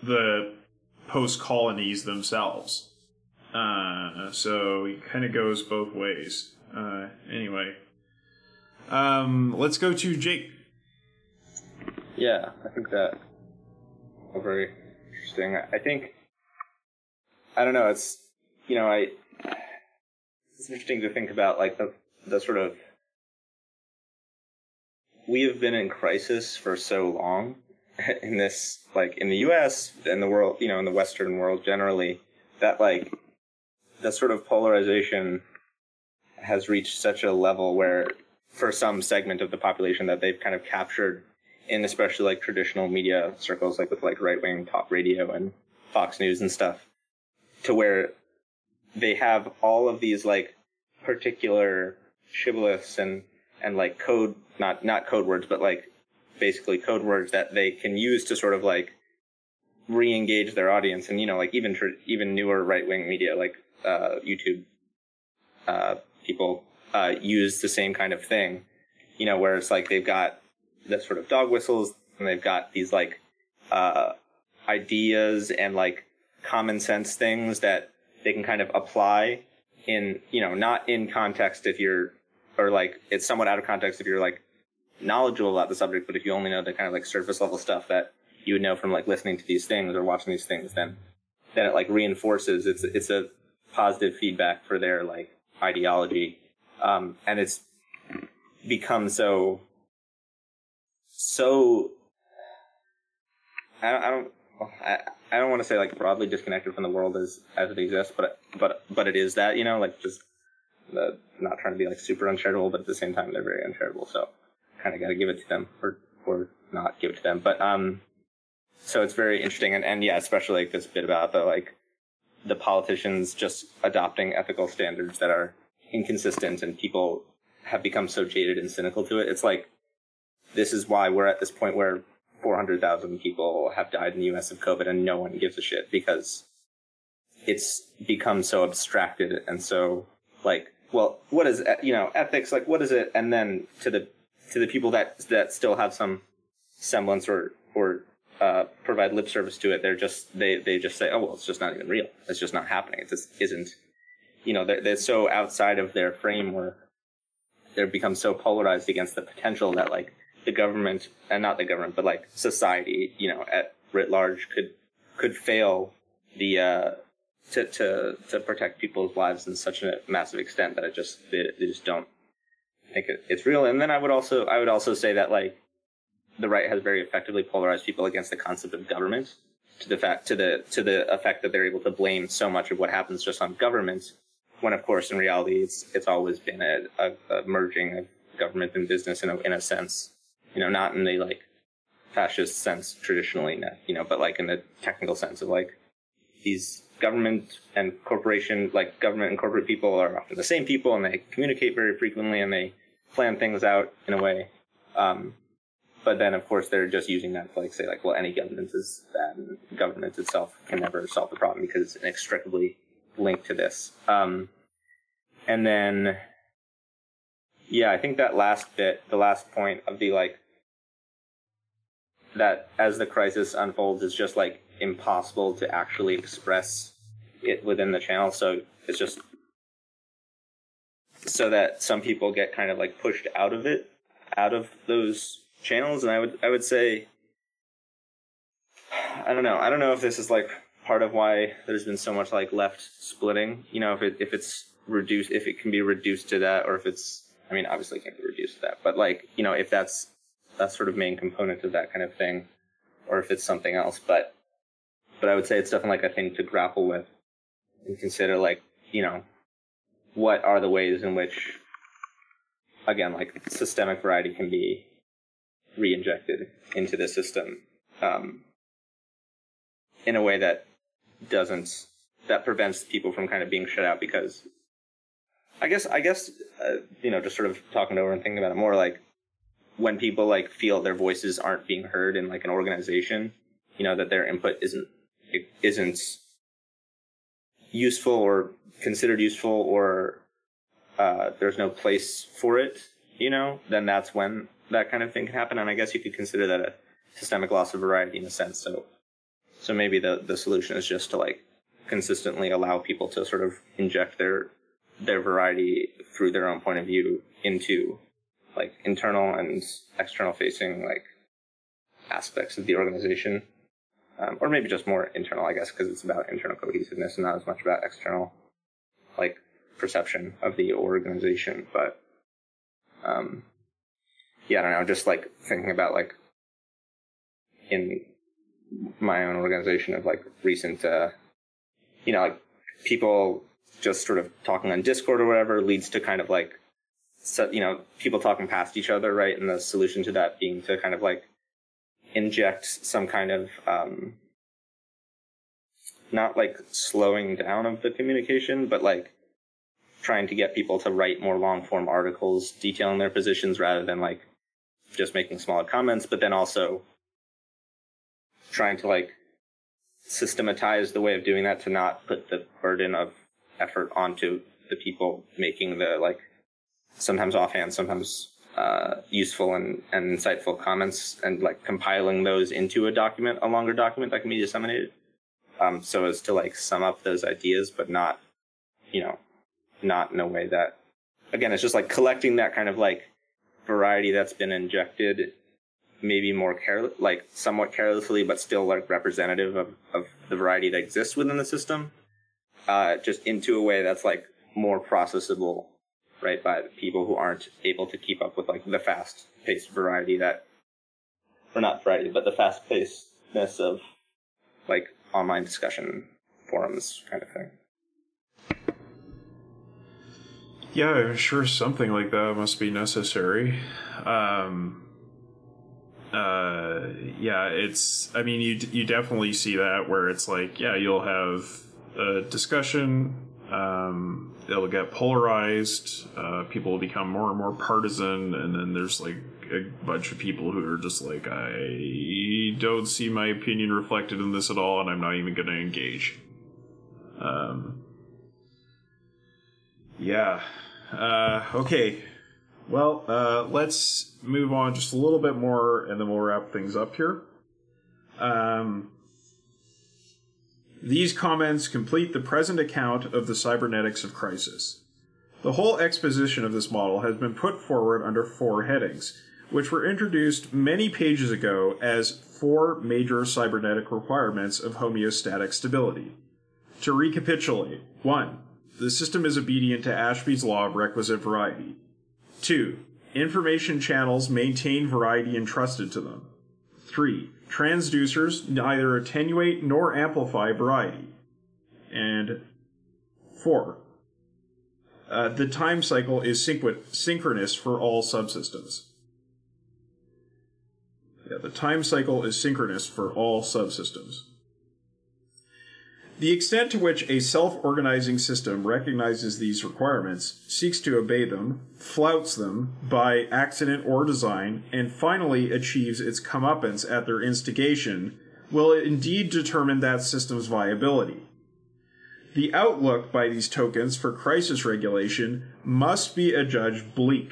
the post colonies themselves. Uh, so it kind of goes both ways. Uh, anyway, um, let's go to Jake. Yeah, I think that very interesting. I think I don't know. It's you know I it's interesting to think about like the the sort of we have been in crisis for so long <laughs> in this like in the US and the world you know in the western world generally that like the sort of polarization has reached such a level where for some segment of the population that they've kind of captured in especially like traditional media circles like with like right wing talk radio and Fox News and stuff to where they have all of these like particular shibboleths and and like code not not code words but like basically code words that they can use to sort of like re-engage their audience. And you know like even tr- even newer right-wing media like uh, youtube uh, people uh, use the same kind of thing you know where it's like they've got the sort of dog whistles and they've got these like uh, ideas and like common sense things that they can kind of apply in you know not in context if you're or like it's somewhat out of context if you're like knowledgeable about the subject but if you only know the kind of like surface level stuff that you would know from like listening to these things or watching these things then then it like reinforces it's it's a positive feedback for their like ideology. Um and it's become so so I don't, I don't I, I don't want to say like broadly disconnected from the world as as it exists, but but but it is that you know like just the, not trying to be like super uncharitable, but at the same time they're very uncharitable, so kind of got to give it to them or or not give it to them. But um, so it's very interesting, and and yeah, especially like this bit about the like the politicians just adopting ethical standards that are inconsistent, and people have become so jaded and cynical to it. It's like this is why we're at this point where 400,000 people have died in the US of COVID and no one gives a shit because it's become so abstracted and so like, well, what is, you know, ethics, like what is it? And then to the, to the people that, that still have some semblance or, or, uh, provide lip service to it. They're just, they, they just say, oh, well, it's just not even real. It's just not happening. It just isn't, you know, they're, they're so outside of their framework. They're become so polarized against the potential that like, the government and not the government, but like society, you know, at writ large could could fail the uh, to to to protect people's lives in such a massive extent that it just they, they just don't think it, it's real. And then I would also I would also say that like the right has very effectively polarized people against the concept of government to the fact to the to the effect that they're able to blame so much of what happens just on government when of course in reality it's it's always been a, a, a merging of government and business in a, in a sense you know, not in the like fascist sense traditionally, you know, but like in the technical sense of like these government and corporation, like government and corporate people are often the same people and they communicate very frequently and they plan things out in a way. Um, but then of course they're just using that to like say like, well, any government is bad and government itself can never solve the problem because it's inextricably linked to this. Um, and then yeah, I think that last bit, the last point of the like, that as the crisis unfolds, it's just like impossible to actually express it within the channel. So it's just so that some people get kind of like pushed out of it, out of those channels. And I would, I would say, I don't know. I don't know if this is like part of why there's been so much like left splitting. You know, if it if it's reduced, if it can be reduced to that, or if it's I mean, obviously it can't be reduced to that, but like, you know, if that's that sort of main component of that kind of thing, or if it's something else, but, but I would say it's definitely like a thing to grapple with and consider like, you know, what are the ways in which, again, like systemic variety can be re-injected into the system, um, in a way that doesn't, that prevents people from kind of being shut out because I guess I guess uh, you know just sort of talking over and thinking about it more like when people like feel their voices aren't being heard in like an organization, you know that their input isn't isn't useful or considered useful or uh, there's no place for it, you know, then that's when that kind of thing can happen, and I guess you could consider that a systemic loss of variety in a sense. So, so maybe the the solution is just to like consistently allow people to sort of inject their their variety through their own point of view into like internal and external facing like aspects of the organization. Um, or maybe just more internal i guess because it's about internal cohesiveness and not as much about external like perception of the organization. But um yeah i don't know just like thinking about like in my own organization of like recent uh you know like people just sort of talking on discord or whatever leads to kind of like so, you know people talking past each other right? And the solution to that being to kind of like inject some kind of um not like slowing down of the communication but like trying to get people to write more long form articles detailing their positions rather than like just making smaller comments but then also trying to like systematize the way of doing that to not put the burden of effort onto the people making the like sometimes offhand sometimes uh, useful and, and insightful comments and like compiling those into a document a longer document that can be disseminated. Um, so as to like sum up those ideas but not you know not in a way that again it's just like collecting that kind of like variety that's been injected maybe more care like somewhat carelessly but still like representative of, of the variety that exists within the system uh, just into a way that's like more processable right by people who aren't able to keep up with like the fast paced variety that or not variety but the fast pacedness of like online discussion forums kind of thing Yeah, I'm sure something like that must be necessary. Um, uh, yeah, it's. I mean, you you definitely see that where it's like, yeah, you'll have a discussion. Um, it'll get polarized. Uh, people will become more and more partisan, and then there's like a bunch of people who are just like, I don't see my opinion reflected in this at all, and I'm not even going to engage. Um, yeah. Uh, okay. Well, uh, let's move on just a little bit more, and then we'll wrap things up here. Um, these comments complete the present account of the cybernetics of crisis. The whole exposition of this model has been put forward under four headings, which were introduced many pages ago as four major cybernetic requirements of homeostatic stability. To recapitulate 1. The system is obedient to Ashby's law of requisite variety. 2. Information channels maintain variety entrusted to them. 3. Transducers neither attenuate nor amplify variety. And 4. Uh, the time cycle is synch- synchronous for all subsystems. Yeah, the time cycle is synchronous for all subsystems. The extent to which a self organizing system recognizes these requirements, seeks to obey them, flouts them by accident or design, and finally achieves its comeuppance at their instigation will indeed determine that system's viability. The outlook by these tokens for crisis regulation must be adjudged bleak.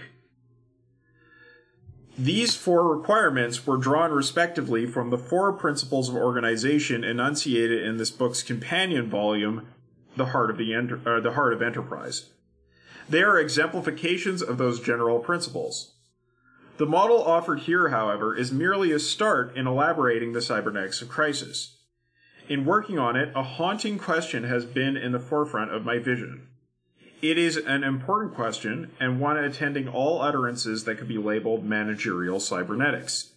These four requirements were drawn respectively from the four principles of organization enunciated in this book's companion volume, The Heart of the, Enter- uh, the Heart of Enterprise. They are exemplifications of those general principles. The model offered here, however, is merely a start in elaborating the cybernetics of crisis. In working on it, a haunting question has been in the forefront of my vision. It is an important question and one attending all utterances that could be labeled managerial cybernetics.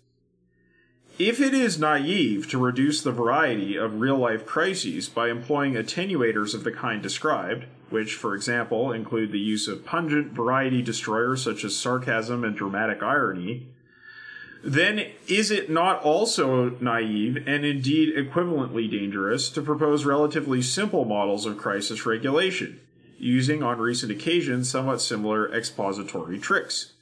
If it is naive to reduce the variety of real life crises by employing attenuators of the kind described, which, for example, include the use of pungent variety destroyers such as sarcasm and dramatic irony, then is it not also naive and indeed equivalently dangerous to propose relatively simple models of crisis regulation? Using on recent occasions somewhat similar expository tricks.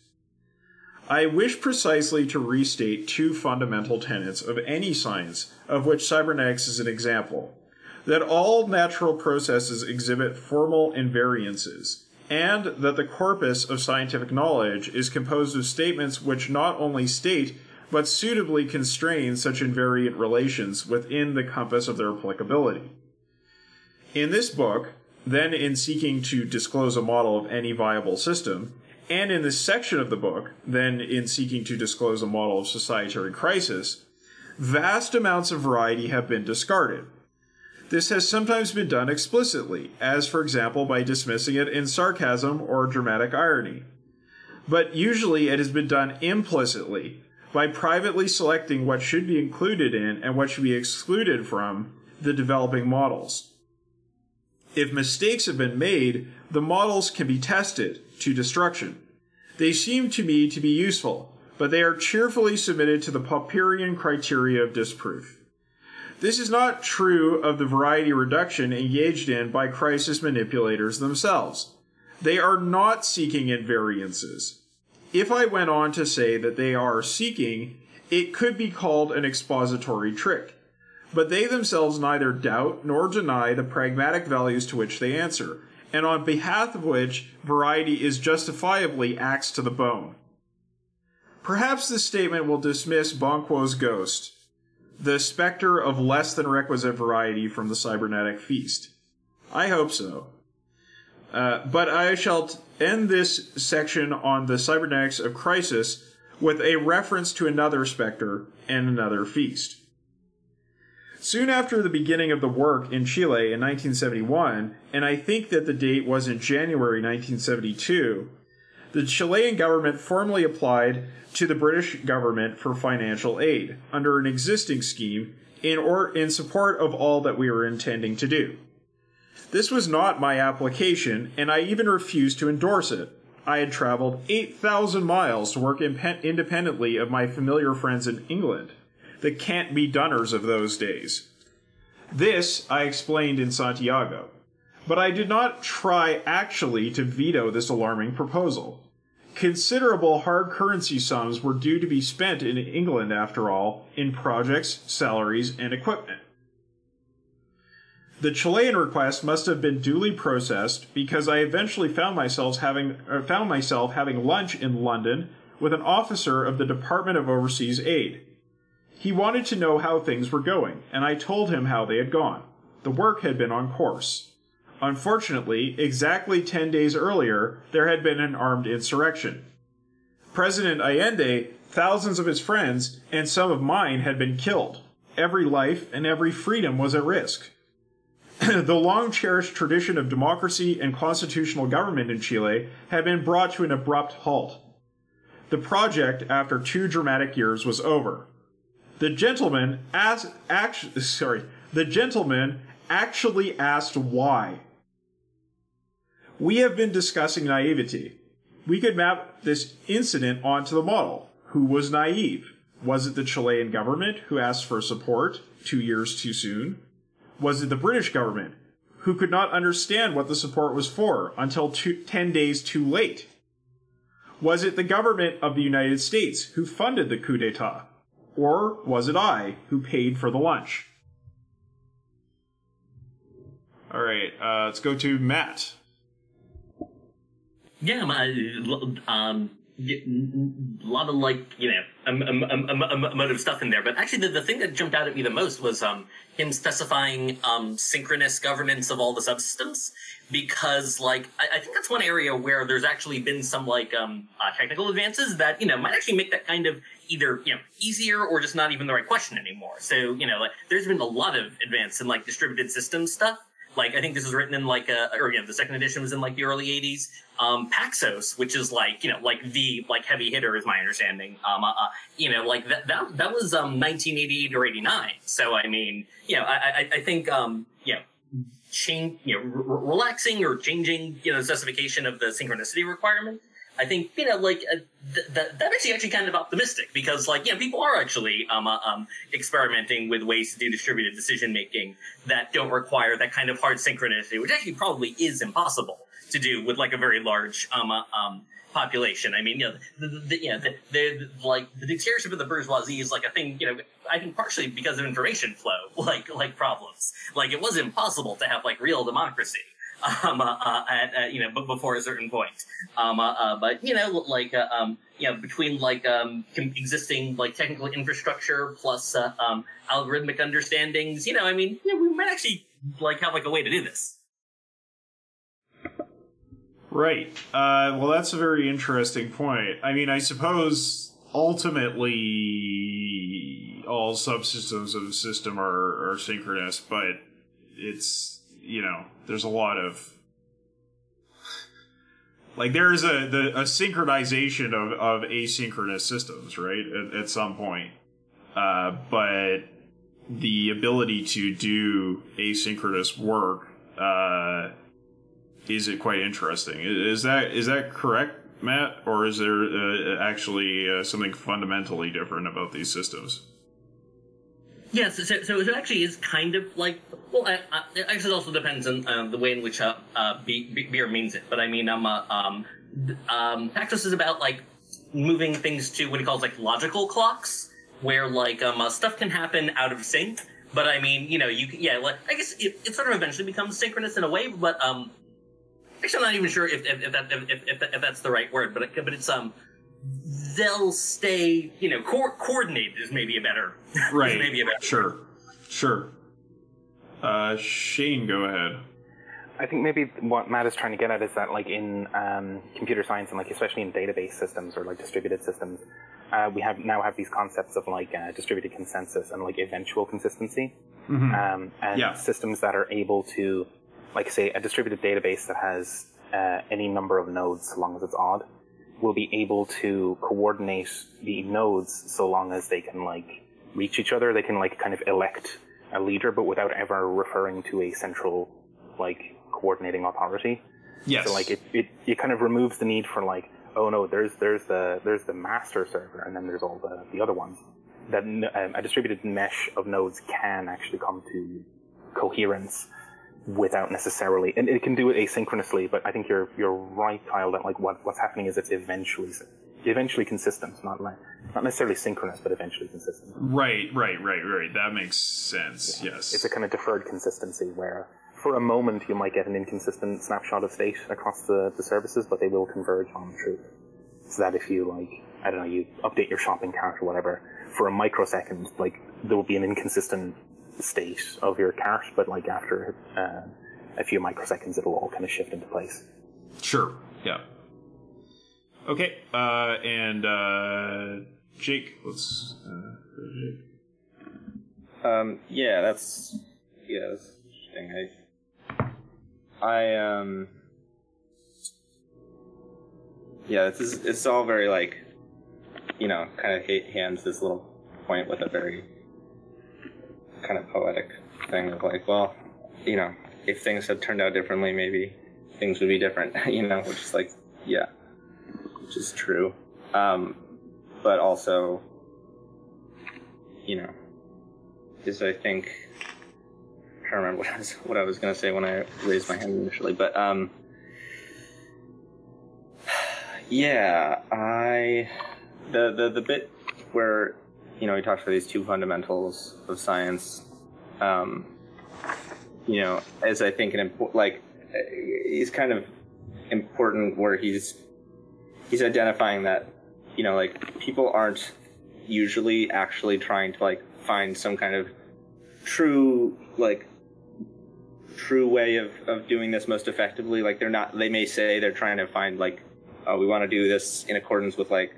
I wish precisely to restate two fundamental tenets of any science, of which cybernetics is an example. That all natural processes exhibit formal invariances, and that the corpus of scientific knowledge is composed of statements which not only state but suitably constrain such invariant relations within the compass of their applicability. In this book, then in seeking to disclose a model of any viable system, and in this section of the book, then in seeking to disclose a model of societary crisis, vast amounts of variety have been discarded. This has sometimes been done explicitly, as for example by dismissing it in sarcasm or dramatic irony. But usually it has been done implicitly, by privately selecting what should be included in and what should be excluded from the developing models. If mistakes have been made, the models can be tested to destruction. They seem to me to be useful, but they are cheerfully submitted to the Popperian criteria of disproof. This is not true of the variety reduction engaged in by crisis manipulators themselves. They are not seeking invariances. If I went on to say that they are seeking, it could be called an expository trick. But they themselves neither doubt nor deny the pragmatic values to which they answer, and on behalf of which variety is justifiably axed to the bone. Perhaps this statement will dismiss Banquo's ghost, the specter of less than requisite variety from the cybernetic feast. I hope so. Uh, but I shall t- end this section on the cybernetics of crisis with a reference to another specter and another feast. Soon after the beginning of the work in Chile in 1971, and I think that the date was in January 1972, the Chilean government formally applied to the British government for financial aid under an existing scheme in or in support of all that we were intending to do. This was not my application, and I even refused to endorse it. I had traveled 8,000 miles to work independently of my familiar friends in England, the can't be doners of those days. This I explained in Santiago, but I did not try actually to veto this alarming proposal. Considerable hard currency sums were due to be spent in England, after all, in projects, salaries, and equipment. The Chilean request must have been duly processed because I eventually found myself having found myself having lunch in London with an officer of the Department of Overseas Aid. He wanted to know how things were going, and I told him how they had gone. The work had been on course. Unfortunately, exactly 10 days earlier, there had been an armed insurrection. President Allende, thousands of his friends, and some of mine had been killed. Every life and every freedom was at risk. <clears throat> the long cherished tradition of democracy and constitutional government in Chile had been brought to an abrupt halt. The project, after two dramatic years, was over. The gentleman asked, actually, sorry, the gentleman actually asked why. We have been discussing naivety. We could map this incident onto the model. Who was naive? Was it the Chilean government who asked for support two years too soon? Was it the British government who could not understand what the support was for until two, 10 days too late? Was it the government of the United States who funded the coup d'etat? Or was it I who paid for the lunch? All right, uh, let's go to Matt. Yeah, um, um, a lot of like you know um, um, um, um, emotive stuff in there. But actually, the, the thing that jumped out at me the most was um, him specifying um, synchronous governance of all the subsystems. Because like I, I think that's one area where there's actually been some like um, uh, technical advances that you know might actually make that kind of either you know easier or just not even the right question anymore. So you know like there's been a lot of advance in like distributed systems stuff like I think this was written in like a, or again, the second edition was in like the early '80s. Um, Paxos, which is like you know like the like heavy hitter, is my understanding. Um, uh, uh, you know like that that that was um 1988 or '89. So I mean, you know, I I, I think um you know change you know relaxing or changing you know specification of the synchronicity requirement I think you know, like uh, th- th- that makes you actually kind of optimistic because, like, yeah, people are actually um, uh, um, experimenting with ways to do distributed decision making that don't require that kind of hard synchronicity, which actually probably is impossible to do with like a very large um, uh, um population. I mean, you know, the, the, the, you know, the, the, like the dictatorship of the bourgeoisie is like a thing. You know, I think partially because of information flow, <laughs> like like problems. Like it was impossible to have like real democracy um, uh, uh, at, uh, you know, before a certain point. Um, but you know, like, um, you know, between like um, existing like technical infrastructure plus algorithmic understandings, you know, I mean, you know, we might actually like have like a way to do this. Right. Uh, well, that's a very interesting point. I mean, I suppose ultimately all subsystems of the system are, are synchronous, but it's you know there's a lot of like there's a the a synchronization of, of asynchronous systems, right? At, at some point, uh, but the ability to do asynchronous work. Uh, is it quite interesting. Is that is that correct, Matt, or is there uh, actually uh, something fundamentally different about these systems? Yes, so, so it actually is kind of like well, uh, uh, it actually also depends on uh, the way in which uh, uh, be- be- Beer means it. But I mean, um, um, um, is about like moving things to what he calls like logical clocks, where like um, uh, stuff can happen out of sync. But I mean, you know, you can, yeah, like I guess it, it sort of eventually becomes synchronous in a way. But um, actually, I'm not even sure if if, if that if, if, if that's the right word. But it, but it's um, they'll stay, you know, co- coordinated is maybe a better <laughs> Right. maybe a better Sure. Sure. Uh, Shane, go ahead. I think maybe what Matt is trying to get at is that, like in um, computer science and like especially in database systems or like distributed systems, uh, we have now have these concepts of like uh, distributed consensus and like eventual consistency, um, and Yeah. systems that are able to, like say, a distributed database that has uh, any number of nodes, so long as it's odd, will be able to coordinate the nodes so long as they can like reach each other. They can like kind of elect a leader, but without ever referring to a central like coordinating authority. Yes. So like it, it, it kind of removes the need for like, oh no, there's there's the there's the master server and then there's all the, the other ones. That um, a distributed mesh of nodes can actually come to coherence without necessarily, and it can do it asynchronously. But I think you're you're right, Kyle. That like what what's happening is it's eventually eventually consistent, not like not necessarily synchronous, but eventually consistent. Right, right, right, right. That makes sense. Yes. It's a kind of deferred consistency where for a moment you might get an inconsistent snapshot of state across the, the services, but they will converge on truth. So that if you like, I don't know, you update your shopping cart or whatever, for a microsecond, like there will be an inconsistent state of your cart, but like after uh, a few microseconds, it'll all kind of shift into place. Sure. Yeah. Okay. Uh, and uh, Jake, let's uh. Um, yeah, that's yeah, that's interesting. I, I um, yeah, this is it's all very like, you know, kind of hands this little point with a very kind of poetic thing of like, well, you know, if things had turned out differently, maybe things would be different, <laughs> you know, which is like, yeah, which is true. Um, but also, you know, is I think I can't remember what I was what I was gonna say when I raised my hand initially, but um, <sighs> yeah, I the the the bit where you know he talks about these two fundamentals of science, um, you know, as I think an important like uh, he's kind of important where he's he's identifying that you know like people aren't usually actually trying to like find some kind of true like true way of, of doing this most effectively. Like they're not they may say they're trying to find like oh we want to do this in accordance with like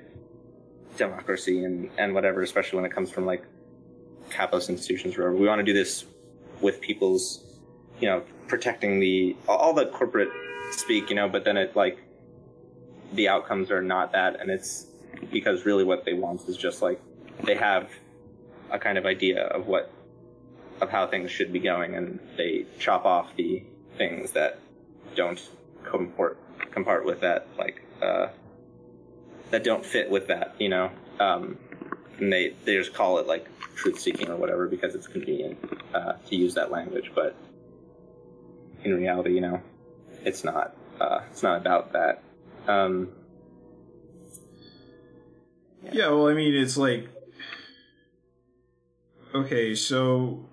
democracy and and whatever especially when it comes from like capitalist institutions or whatever. We want to do this with people's you know protecting the all the corporate speak you know but then it like the outcomes are not that and it's because really what they want is just like they have a kind of idea of what of how things should be going and they chop off the things that don't comport compart with that like uh that don't fit with that you know? Um and they they just call it like truth seeking or whatever because it's convenient uh to use that language but in reality you know it's not uh it's not about that um Yeah, well, I mean, it's like. Okay, so.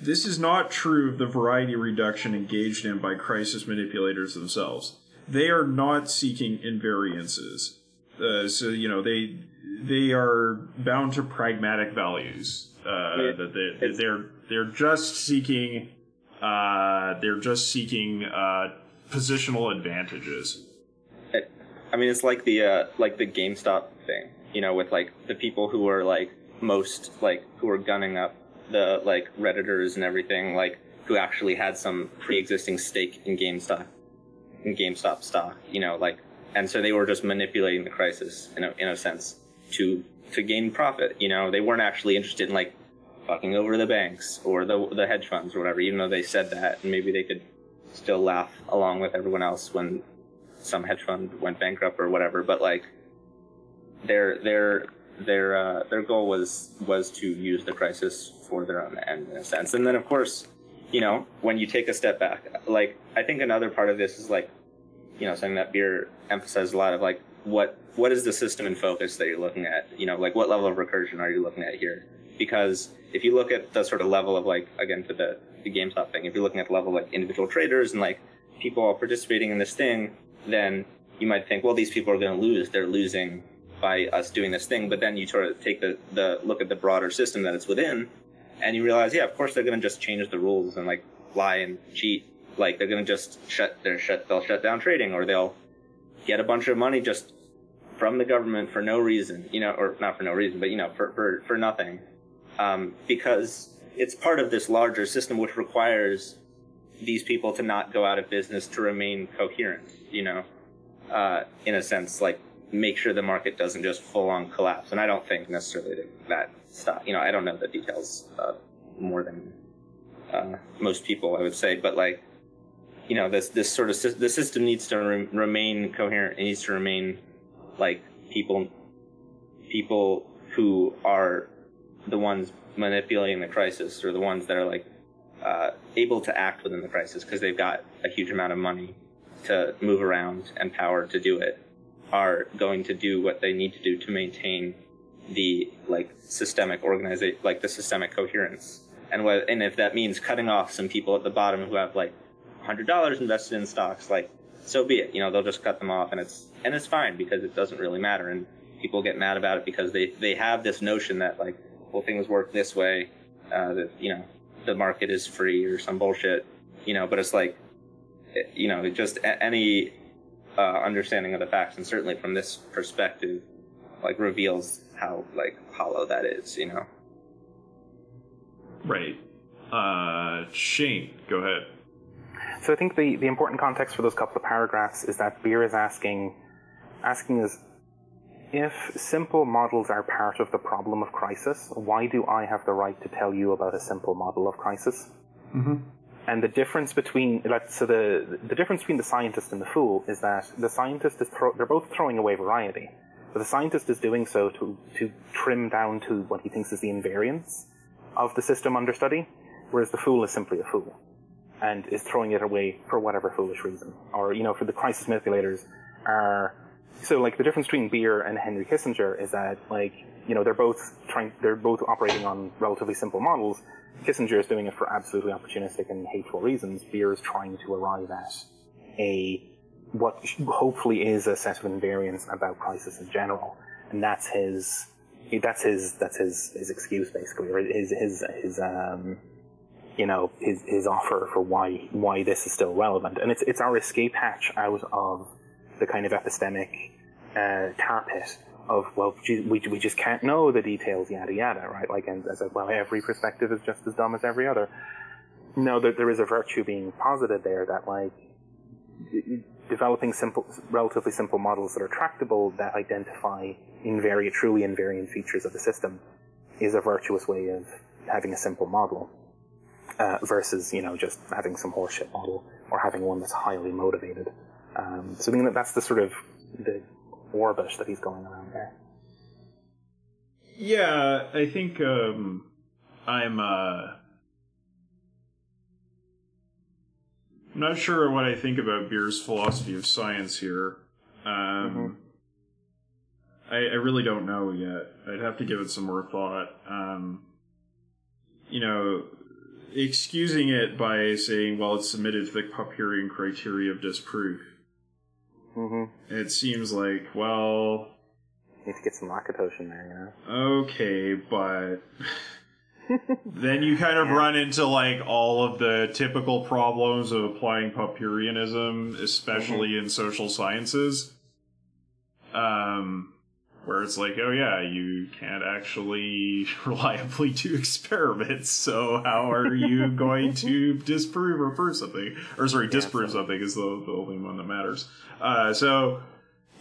this is not true of the variety reduction engaged in by crisis manipulators themselves. They are not seeking invariances. Uh, so you know they they are bound to pragmatic values. Uh, Yeah, that they, it's- they're they're just seeking uh, they're just seeking uh, positional advantages. it, I mean, it's like the uh, like the GameStop thing, you know, with like the people who are like most like who are gunning up the like redditors and everything, like who actually had some pre-existing stake in GameStop, in GameStop stock, you know, like, and so they were just manipulating the crisis in a in a sense to to gain profit. You know, they weren't actually interested in like fucking over the banks or the the hedge funds or whatever, even though they said that, and maybe they could still laugh along with everyone else when some hedge fund went bankrupt or whatever. But like their their their uh, their goal was was to use the crisis for their own end in a sense. And then of course, you know, when you take a step back, like I think another part of this is like, you know, something that Beer emphasized a lot of like what what is the system in focus that you're looking at? You know, like what level of recursion are you looking at here? Because if you look at the sort of level of like again to the the GameStop thing, if you're looking at the level of like individual traders and like people participating in this thing, then you might think, well, these people are going to lose. They're losing by us doing this thing. But then you sort of take the, the look at the broader system that it's within, and you realize, yeah, of course they're going to just change the rules and like lie and cheat. Like they're going to just shut their shut they'll shut down trading or they'll get a bunch of money just from the government for no reason, you know, or not for no reason, but you know, for for, for nothing, um, because it's part of this larger system which requires these people to not go out of business to remain coherent, you know, uh, in a sense, like make sure the market doesn't just full on collapse. And I don't think necessarily that, that stuff, you know, I don't know the details uh, more than uh, most people, I would say, but like, you know, this this sort of the system needs to re- remain coherent. It needs to remain like people people who are the ones manipulating the crisis or the ones that are like uh, able to act within the crisis because they've got a huge amount of money to move around and power to do it are going to do what they need to do to maintain the like systemic organization like the systemic coherence. And what and if that means cutting off some people at the bottom who have like $100 invested in stocks like so be it. You know they'll just cut them off and it's and it's fine because it doesn't really matter. And people get mad about it because they they have this notion that like well things work this way uh, that you know the market is free or some bullshit you know but it's like you know just a- any uh, understanding of the facts and certainly from this perspective like reveals how like hollow that is you know Right. Uh, Shane, go ahead. So I think the, the important context for those couple of paragraphs is that Beer is asking asking is if simple models are part of the problem of crisis, why do I have the right to tell you about a simple model of crisis? Mm-hmm. And the difference between like so the the difference between the scientist and the fool is that the scientist is throw, they're both throwing away variety, but the scientist is doing so to to trim down to what he thinks is the invariance of the system under study, whereas the fool is simply a fool and is throwing it away for whatever foolish reason. Or, you know, for the crisis manipulators are, so like the difference between Beer and Henry Kissinger is that like, you know, they're both trying, they're both operating on relatively simple models. Kissinger is doing it for absolutely opportunistic and hateful reasons. Beer is trying to arrive at a, what hopefully is a set of invariants about crisis in general. And that's his, that's his, that's his, his excuse basically, or his, his, his, um, you know his his offer for why why this is still relevant, and it's it's our escape hatch out of the kind of epistemic uh, of well we we just can't know the details yada yada right like and as well every perspective is just as dumb as every other. No, there there is a virtue being posited there that like developing simple relatively simple models that are tractable that identify invariant truly invariant features of the system is a virtuous way of having a simple model uh, versus you know just having some horseshit model or having one that's highly motivated. Um, so I that that's the sort of the orbit that he's going around there. Yeah, I think um, I'm. Uh, I'm not sure what I think about Beer's philosophy of science here. Um, I, I really don't know yet. I'd have to give it some more thought. Um, you know, excusing it by saying, well, it's submitted to the Popperian criteria of disproof. Hmm It seems like, well, Need to get some lactose in there, you know. okay, but <laughs> then you kind of run into like all of the typical problems of applying Popperianism, especially in social sciences. Um, where it's like, oh yeah, you can't actually <laughs> reliably do experiments, so how are you <laughs> going to disprove or prove something? Or sorry, disprove something is the, the only one that matters. Uh, so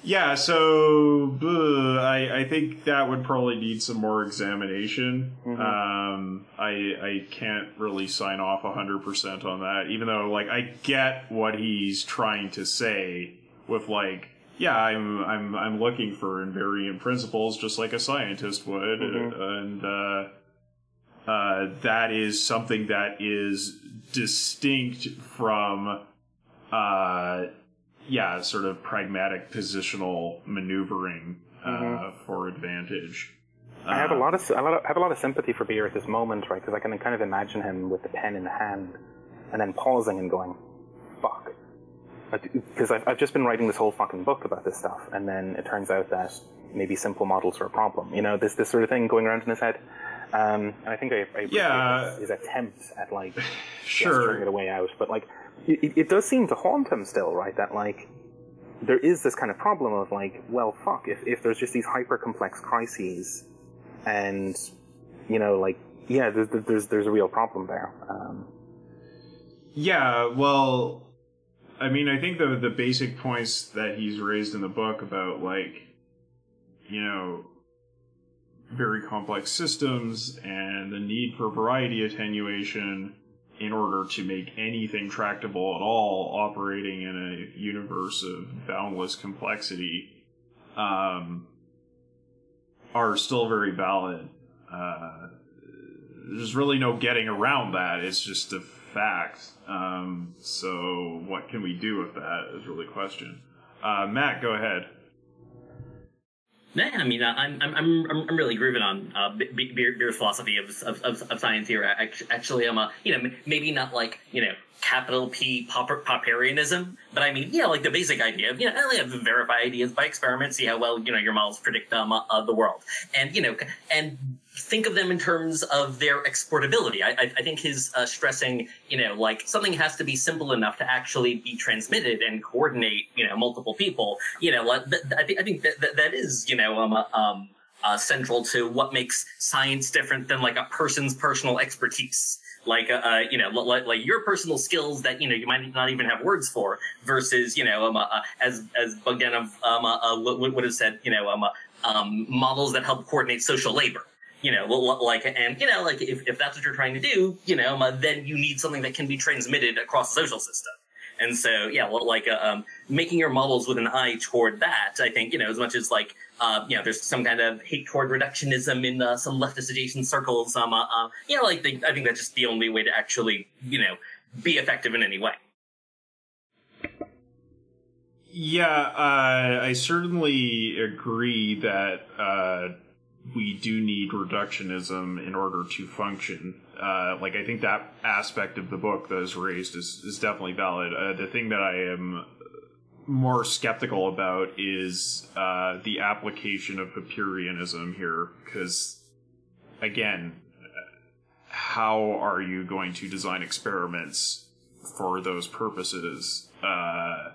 yeah, so uh, I I think that would probably need some more examination. Um, I I can't really sign off hundred percent on that, even though like I get what he's trying to say with like. Yeah, I'm I'm I'm looking for invariant principles, just like a scientist would, and uh, uh, that is something that is distinct from uh, yeah, sort of pragmatic positional maneuvering uh, for advantage. I have a Uh, lot of I lot of- I have a lot of sympathy for Beer at this moment, right? Because I can kind of imagine him with the pen in the hand, and then pausing and going, "Fuck," because I've I've just been writing this whole fucking book about this stuff, and then it turns out that maybe simple models are a problem. You know, this this sort of thing going around in his head. Um, and I think I, I Yeah. his, his attempt at like <sighs> Sure. it a way out, but like it, it does seem to haunt him still, right? That like there is this kind of problem of like, well, fuck, if if there's just these hyper complex crises, and you know, like yeah, there's there's there's a real problem there. Um, Yeah, well, I mean, I think the the basic points that he's raised in the book about like, you know, very complex systems and the need for variety attenuation in order to make anything tractable at all operating in a universe of boundless complexity um, are still very valid. Uh, there's really no getting around that. It's just a fact. Um, so what can we do with that is really the question. Uh, Matt, go ahead. Yeah, I mean, I'm I'm I'm I'm really grooving on uh, Beer, Beer's philosophy of, of of of science here. Act- Actually, I'm a you know maybe not like you know capital P Popper, Popperianism, but I mean yeah like the basic idea of you know only have verify ideas by experiment, see how well you know your models predict um uh, the world, and you know and think of them in terms of their exportability. I, I, I think his uh, stressing, you know, like something has to be simple enough to actually be transmitted and coordinate, you know, multiple people. You know, like, th- th- I think I that, that that is, you know, um, uh, um, uh, central to what makes science different than like a person's personal expertise. Like, uh, uh, you know, like, like your personal skills that you know you might not even have words for, versus you know, um, uh, uh, as as Bogdanov um, uh, would have said, you know, um, um, models that help coordinate social labor you know, like, and, you know, like, if, if that's what you're trying to do, you know, then you need something that can be transmitted across the social system. And so, yeah, well, like, uh, um, making your models with an eye toward that, I think, you know, as much as, like, uh, you know, there's some kind of hate toward reductionism in uh, some leftist adjacent circles, um, uh, uh, you know, like, the, I think that's just the only way to actually, you know, be effective in any way. Yeah, uh, I certainly agree that uh, we do need reductionism in order to function. Uh, like, I think that aspect of the book that is raised is, is definitely valid. Uh, the thing that I am more skeptical about is uh, the application of Popperianism here, because, again, how are you going to design experiments for those purposes? Uh,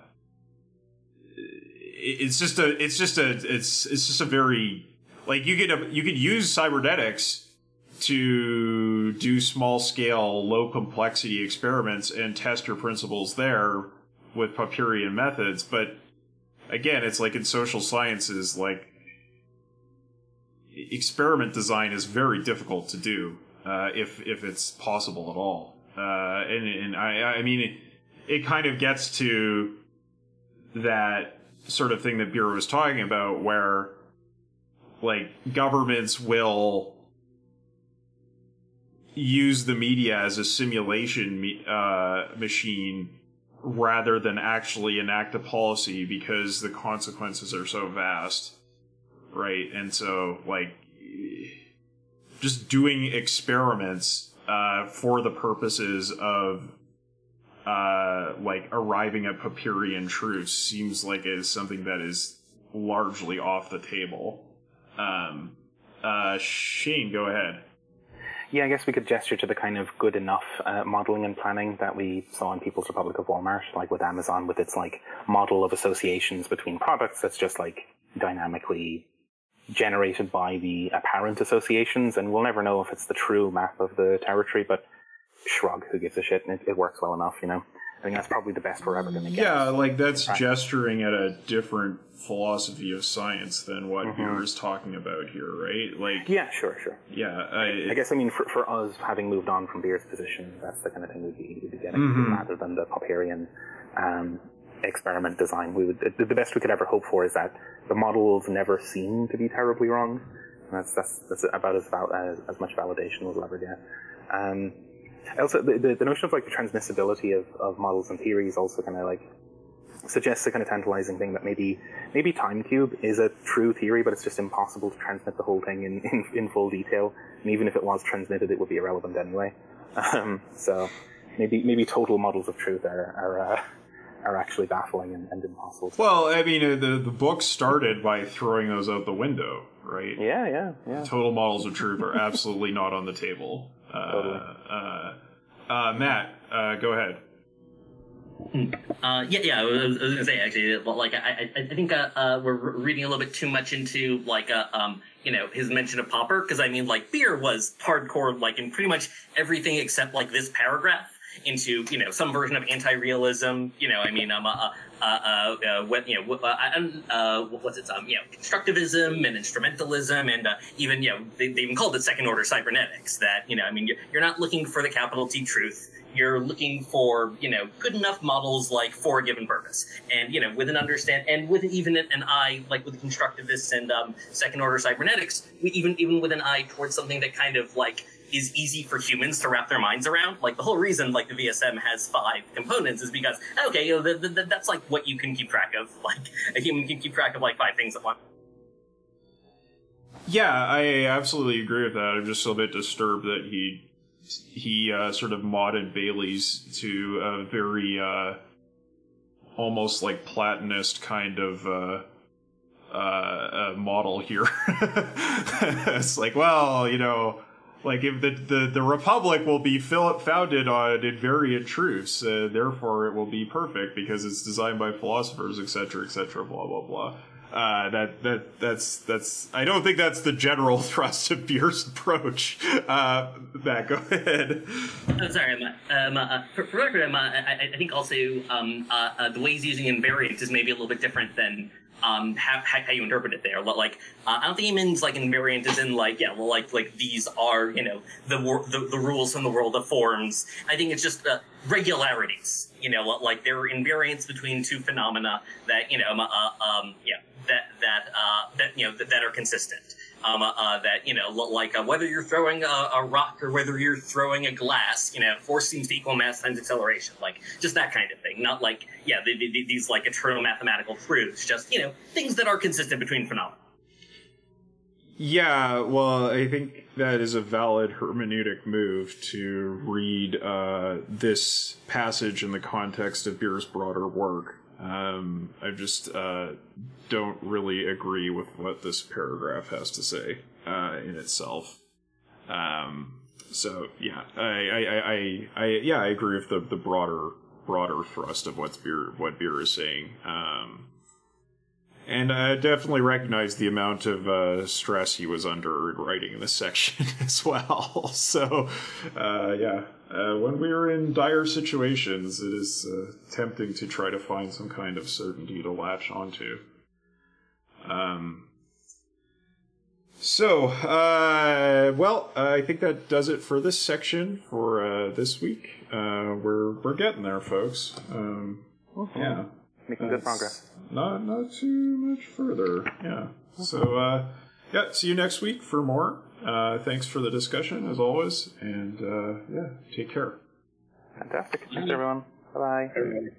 it's just a it's just a it's it's just a very like you could you could use cybernetics to do small scale low complexity experiments and test your principles there with Popperian methods but again it's like in social sciences like experiment design is very difficult to do uh, if if it's possible at all. Uh, and and I I mean it, it kind of gets to that sort of thing that Bureau was talking about, where like governments will use the media as a simulation uh, machine rather than actually enact a policy because the consequences are so vast, right? And so, like, just doing experiments uh, for the purposes of uh, like arriving at Popperian truth seems like it is something that is largely off the table. Um, uh, Shane, go ahead. Yeah, I guess we could gesture to the kind of good enough uh, modeling and planning that we saw in People's Republic of Walmart, like with Amazon, with its like model of associations between products that's just like dynamically generated by the apparent associations, and we'll never know if it's the true map of the territory, but shrug, who gives a shit, it, it works well enough, you know? I think that's probably the best we're ever going to get. Yeah, like that's gesturing at a different philosophy of science than what Mhm. Beer is talking about here, right? Like, Yeah, sure, sure. yeah, I, I guess I mean for, for us having moved on from Beer's position, that's the kind of thing we'd be, we'd be getting Mhm. rather than the Popperian um, experiment design. We would the, the best we could ever hope for is that the models never seem to be terribly wrong. That's that's that's about as val- as, as much validation as we'll ever get. Um, also, the, the, the notion of like the transmissibility of, of models and theories also kind of like suggests a kind of tantalizing thing that maybe maybe time cube is a true theory, but it's just impossible to transmit the whole thing in, <laughs> in, in full detail. And even if it was transmitted, it would be irrelevant anyway. Um, so maybe maybe total models of truth are are, uh, are actually baffling and, and impossible. Well, I mean, uh, the the book started by throwing those out the window, right? yeah, yeah, yeah. Total models of truth are absolutely not on the table. Uh, Totally. uh, uh, Matt, uh, go ahead. Uh, yeah, yeah. I was, I was gonna say actually, well, like I, I, I think uh, uh, we're reading a little bit too much into like uh, um, you know, his mention of Popper because I mean, like beer was hardcore, like in pretty much everything except like this paragraph into you know some version of anti-realism. You know, I mean, um, uh, uh, uh, you know, uh, uh, what's it? Um, you know, constructivism and instrumentalism, and uh, even you know, they, they even called it second-order cybernetics. That you know, I mean, you're, you're not looking for the capital T truth you're looking for you know good enough models like for a given purpose and you know with an understand and with even an eye like with constructivists and um, second order cybernetics we even even with an eye towards something that kind of like is easy for humans to wrap their minds around like the whole reason like the vsm has five components is because okay you know the, the, the, that's like what you can keep track of <laughs> like a human can keep track of like five things at once Yeah, I absolutely agree with that. I'm just a bit disturbed that he he uh, sort of modded Bailey's to a very uh, almost like Platonist kind of uh, uh, uh, model here. <laughs> it's like, well, you know, like if the the, the republic will be founded on invariant truths, uh, therefore it will be perfect because it's designed by philosophers, etc., etc., blah blah blah. Uh, that that that's that's. I don't think that's the general <laughs> thrust of Beer's approach. Uh, Matt, go ahead. Oh, sorry, um, um, uh, for, for record, uh, I, I think also um, uh, uh, the way he's using invariant is maybe a little bit different than um, how, how you interpret it there. Li- Like, uh, I don't think he means like invariant is in like, yeah, well, like like these are you know the wor- the, the rules from the world of forms. I think it's just uh, regularities. You know, like there are invariants between two phenomena that you know, um, uh, um, yeah, that that uh, that you know that, that are consistent. Um, uh, uh, that you know, like uh, whether you're throwing a, a rock or whether you're throwing a glass, you know, force seems to equal mass times acceleration, like just that kind of thing. Not like yeah, the, the, these like eternal mathematical truths, just you know, things that are consistent between phenomena. Yeah, well, I think that is a valid hermeneutic move to read uh, this passage in the context of Beer's broader work. Um, I just uh, don't really agree with what this paragraph has to say uh, in itself. Um, so yeah, I, I, I, I, yeah, I agree with the, the broader broader thrust of what's Beer what Beer is saying. Um, and I definitely recognize the amount of uh, stress he was under in writing this section <laughs> as well. <laughs> So, uh, yeah, uh, when we are in dire situations, it is uh, tempting to try to find some kind of certainty to latch onto. Um, so, uh, well, I think that does it for this section for uh, this week. Uh, we're we're getting there, folks. Um, yeah. Making good progress. Not not too much further. Yeah. So uh, yeah, see you next week for more. Uh, thanks for the discussion as always, and uh, yeah, take care. Fantastic. Thanks, everyone. Bye bye.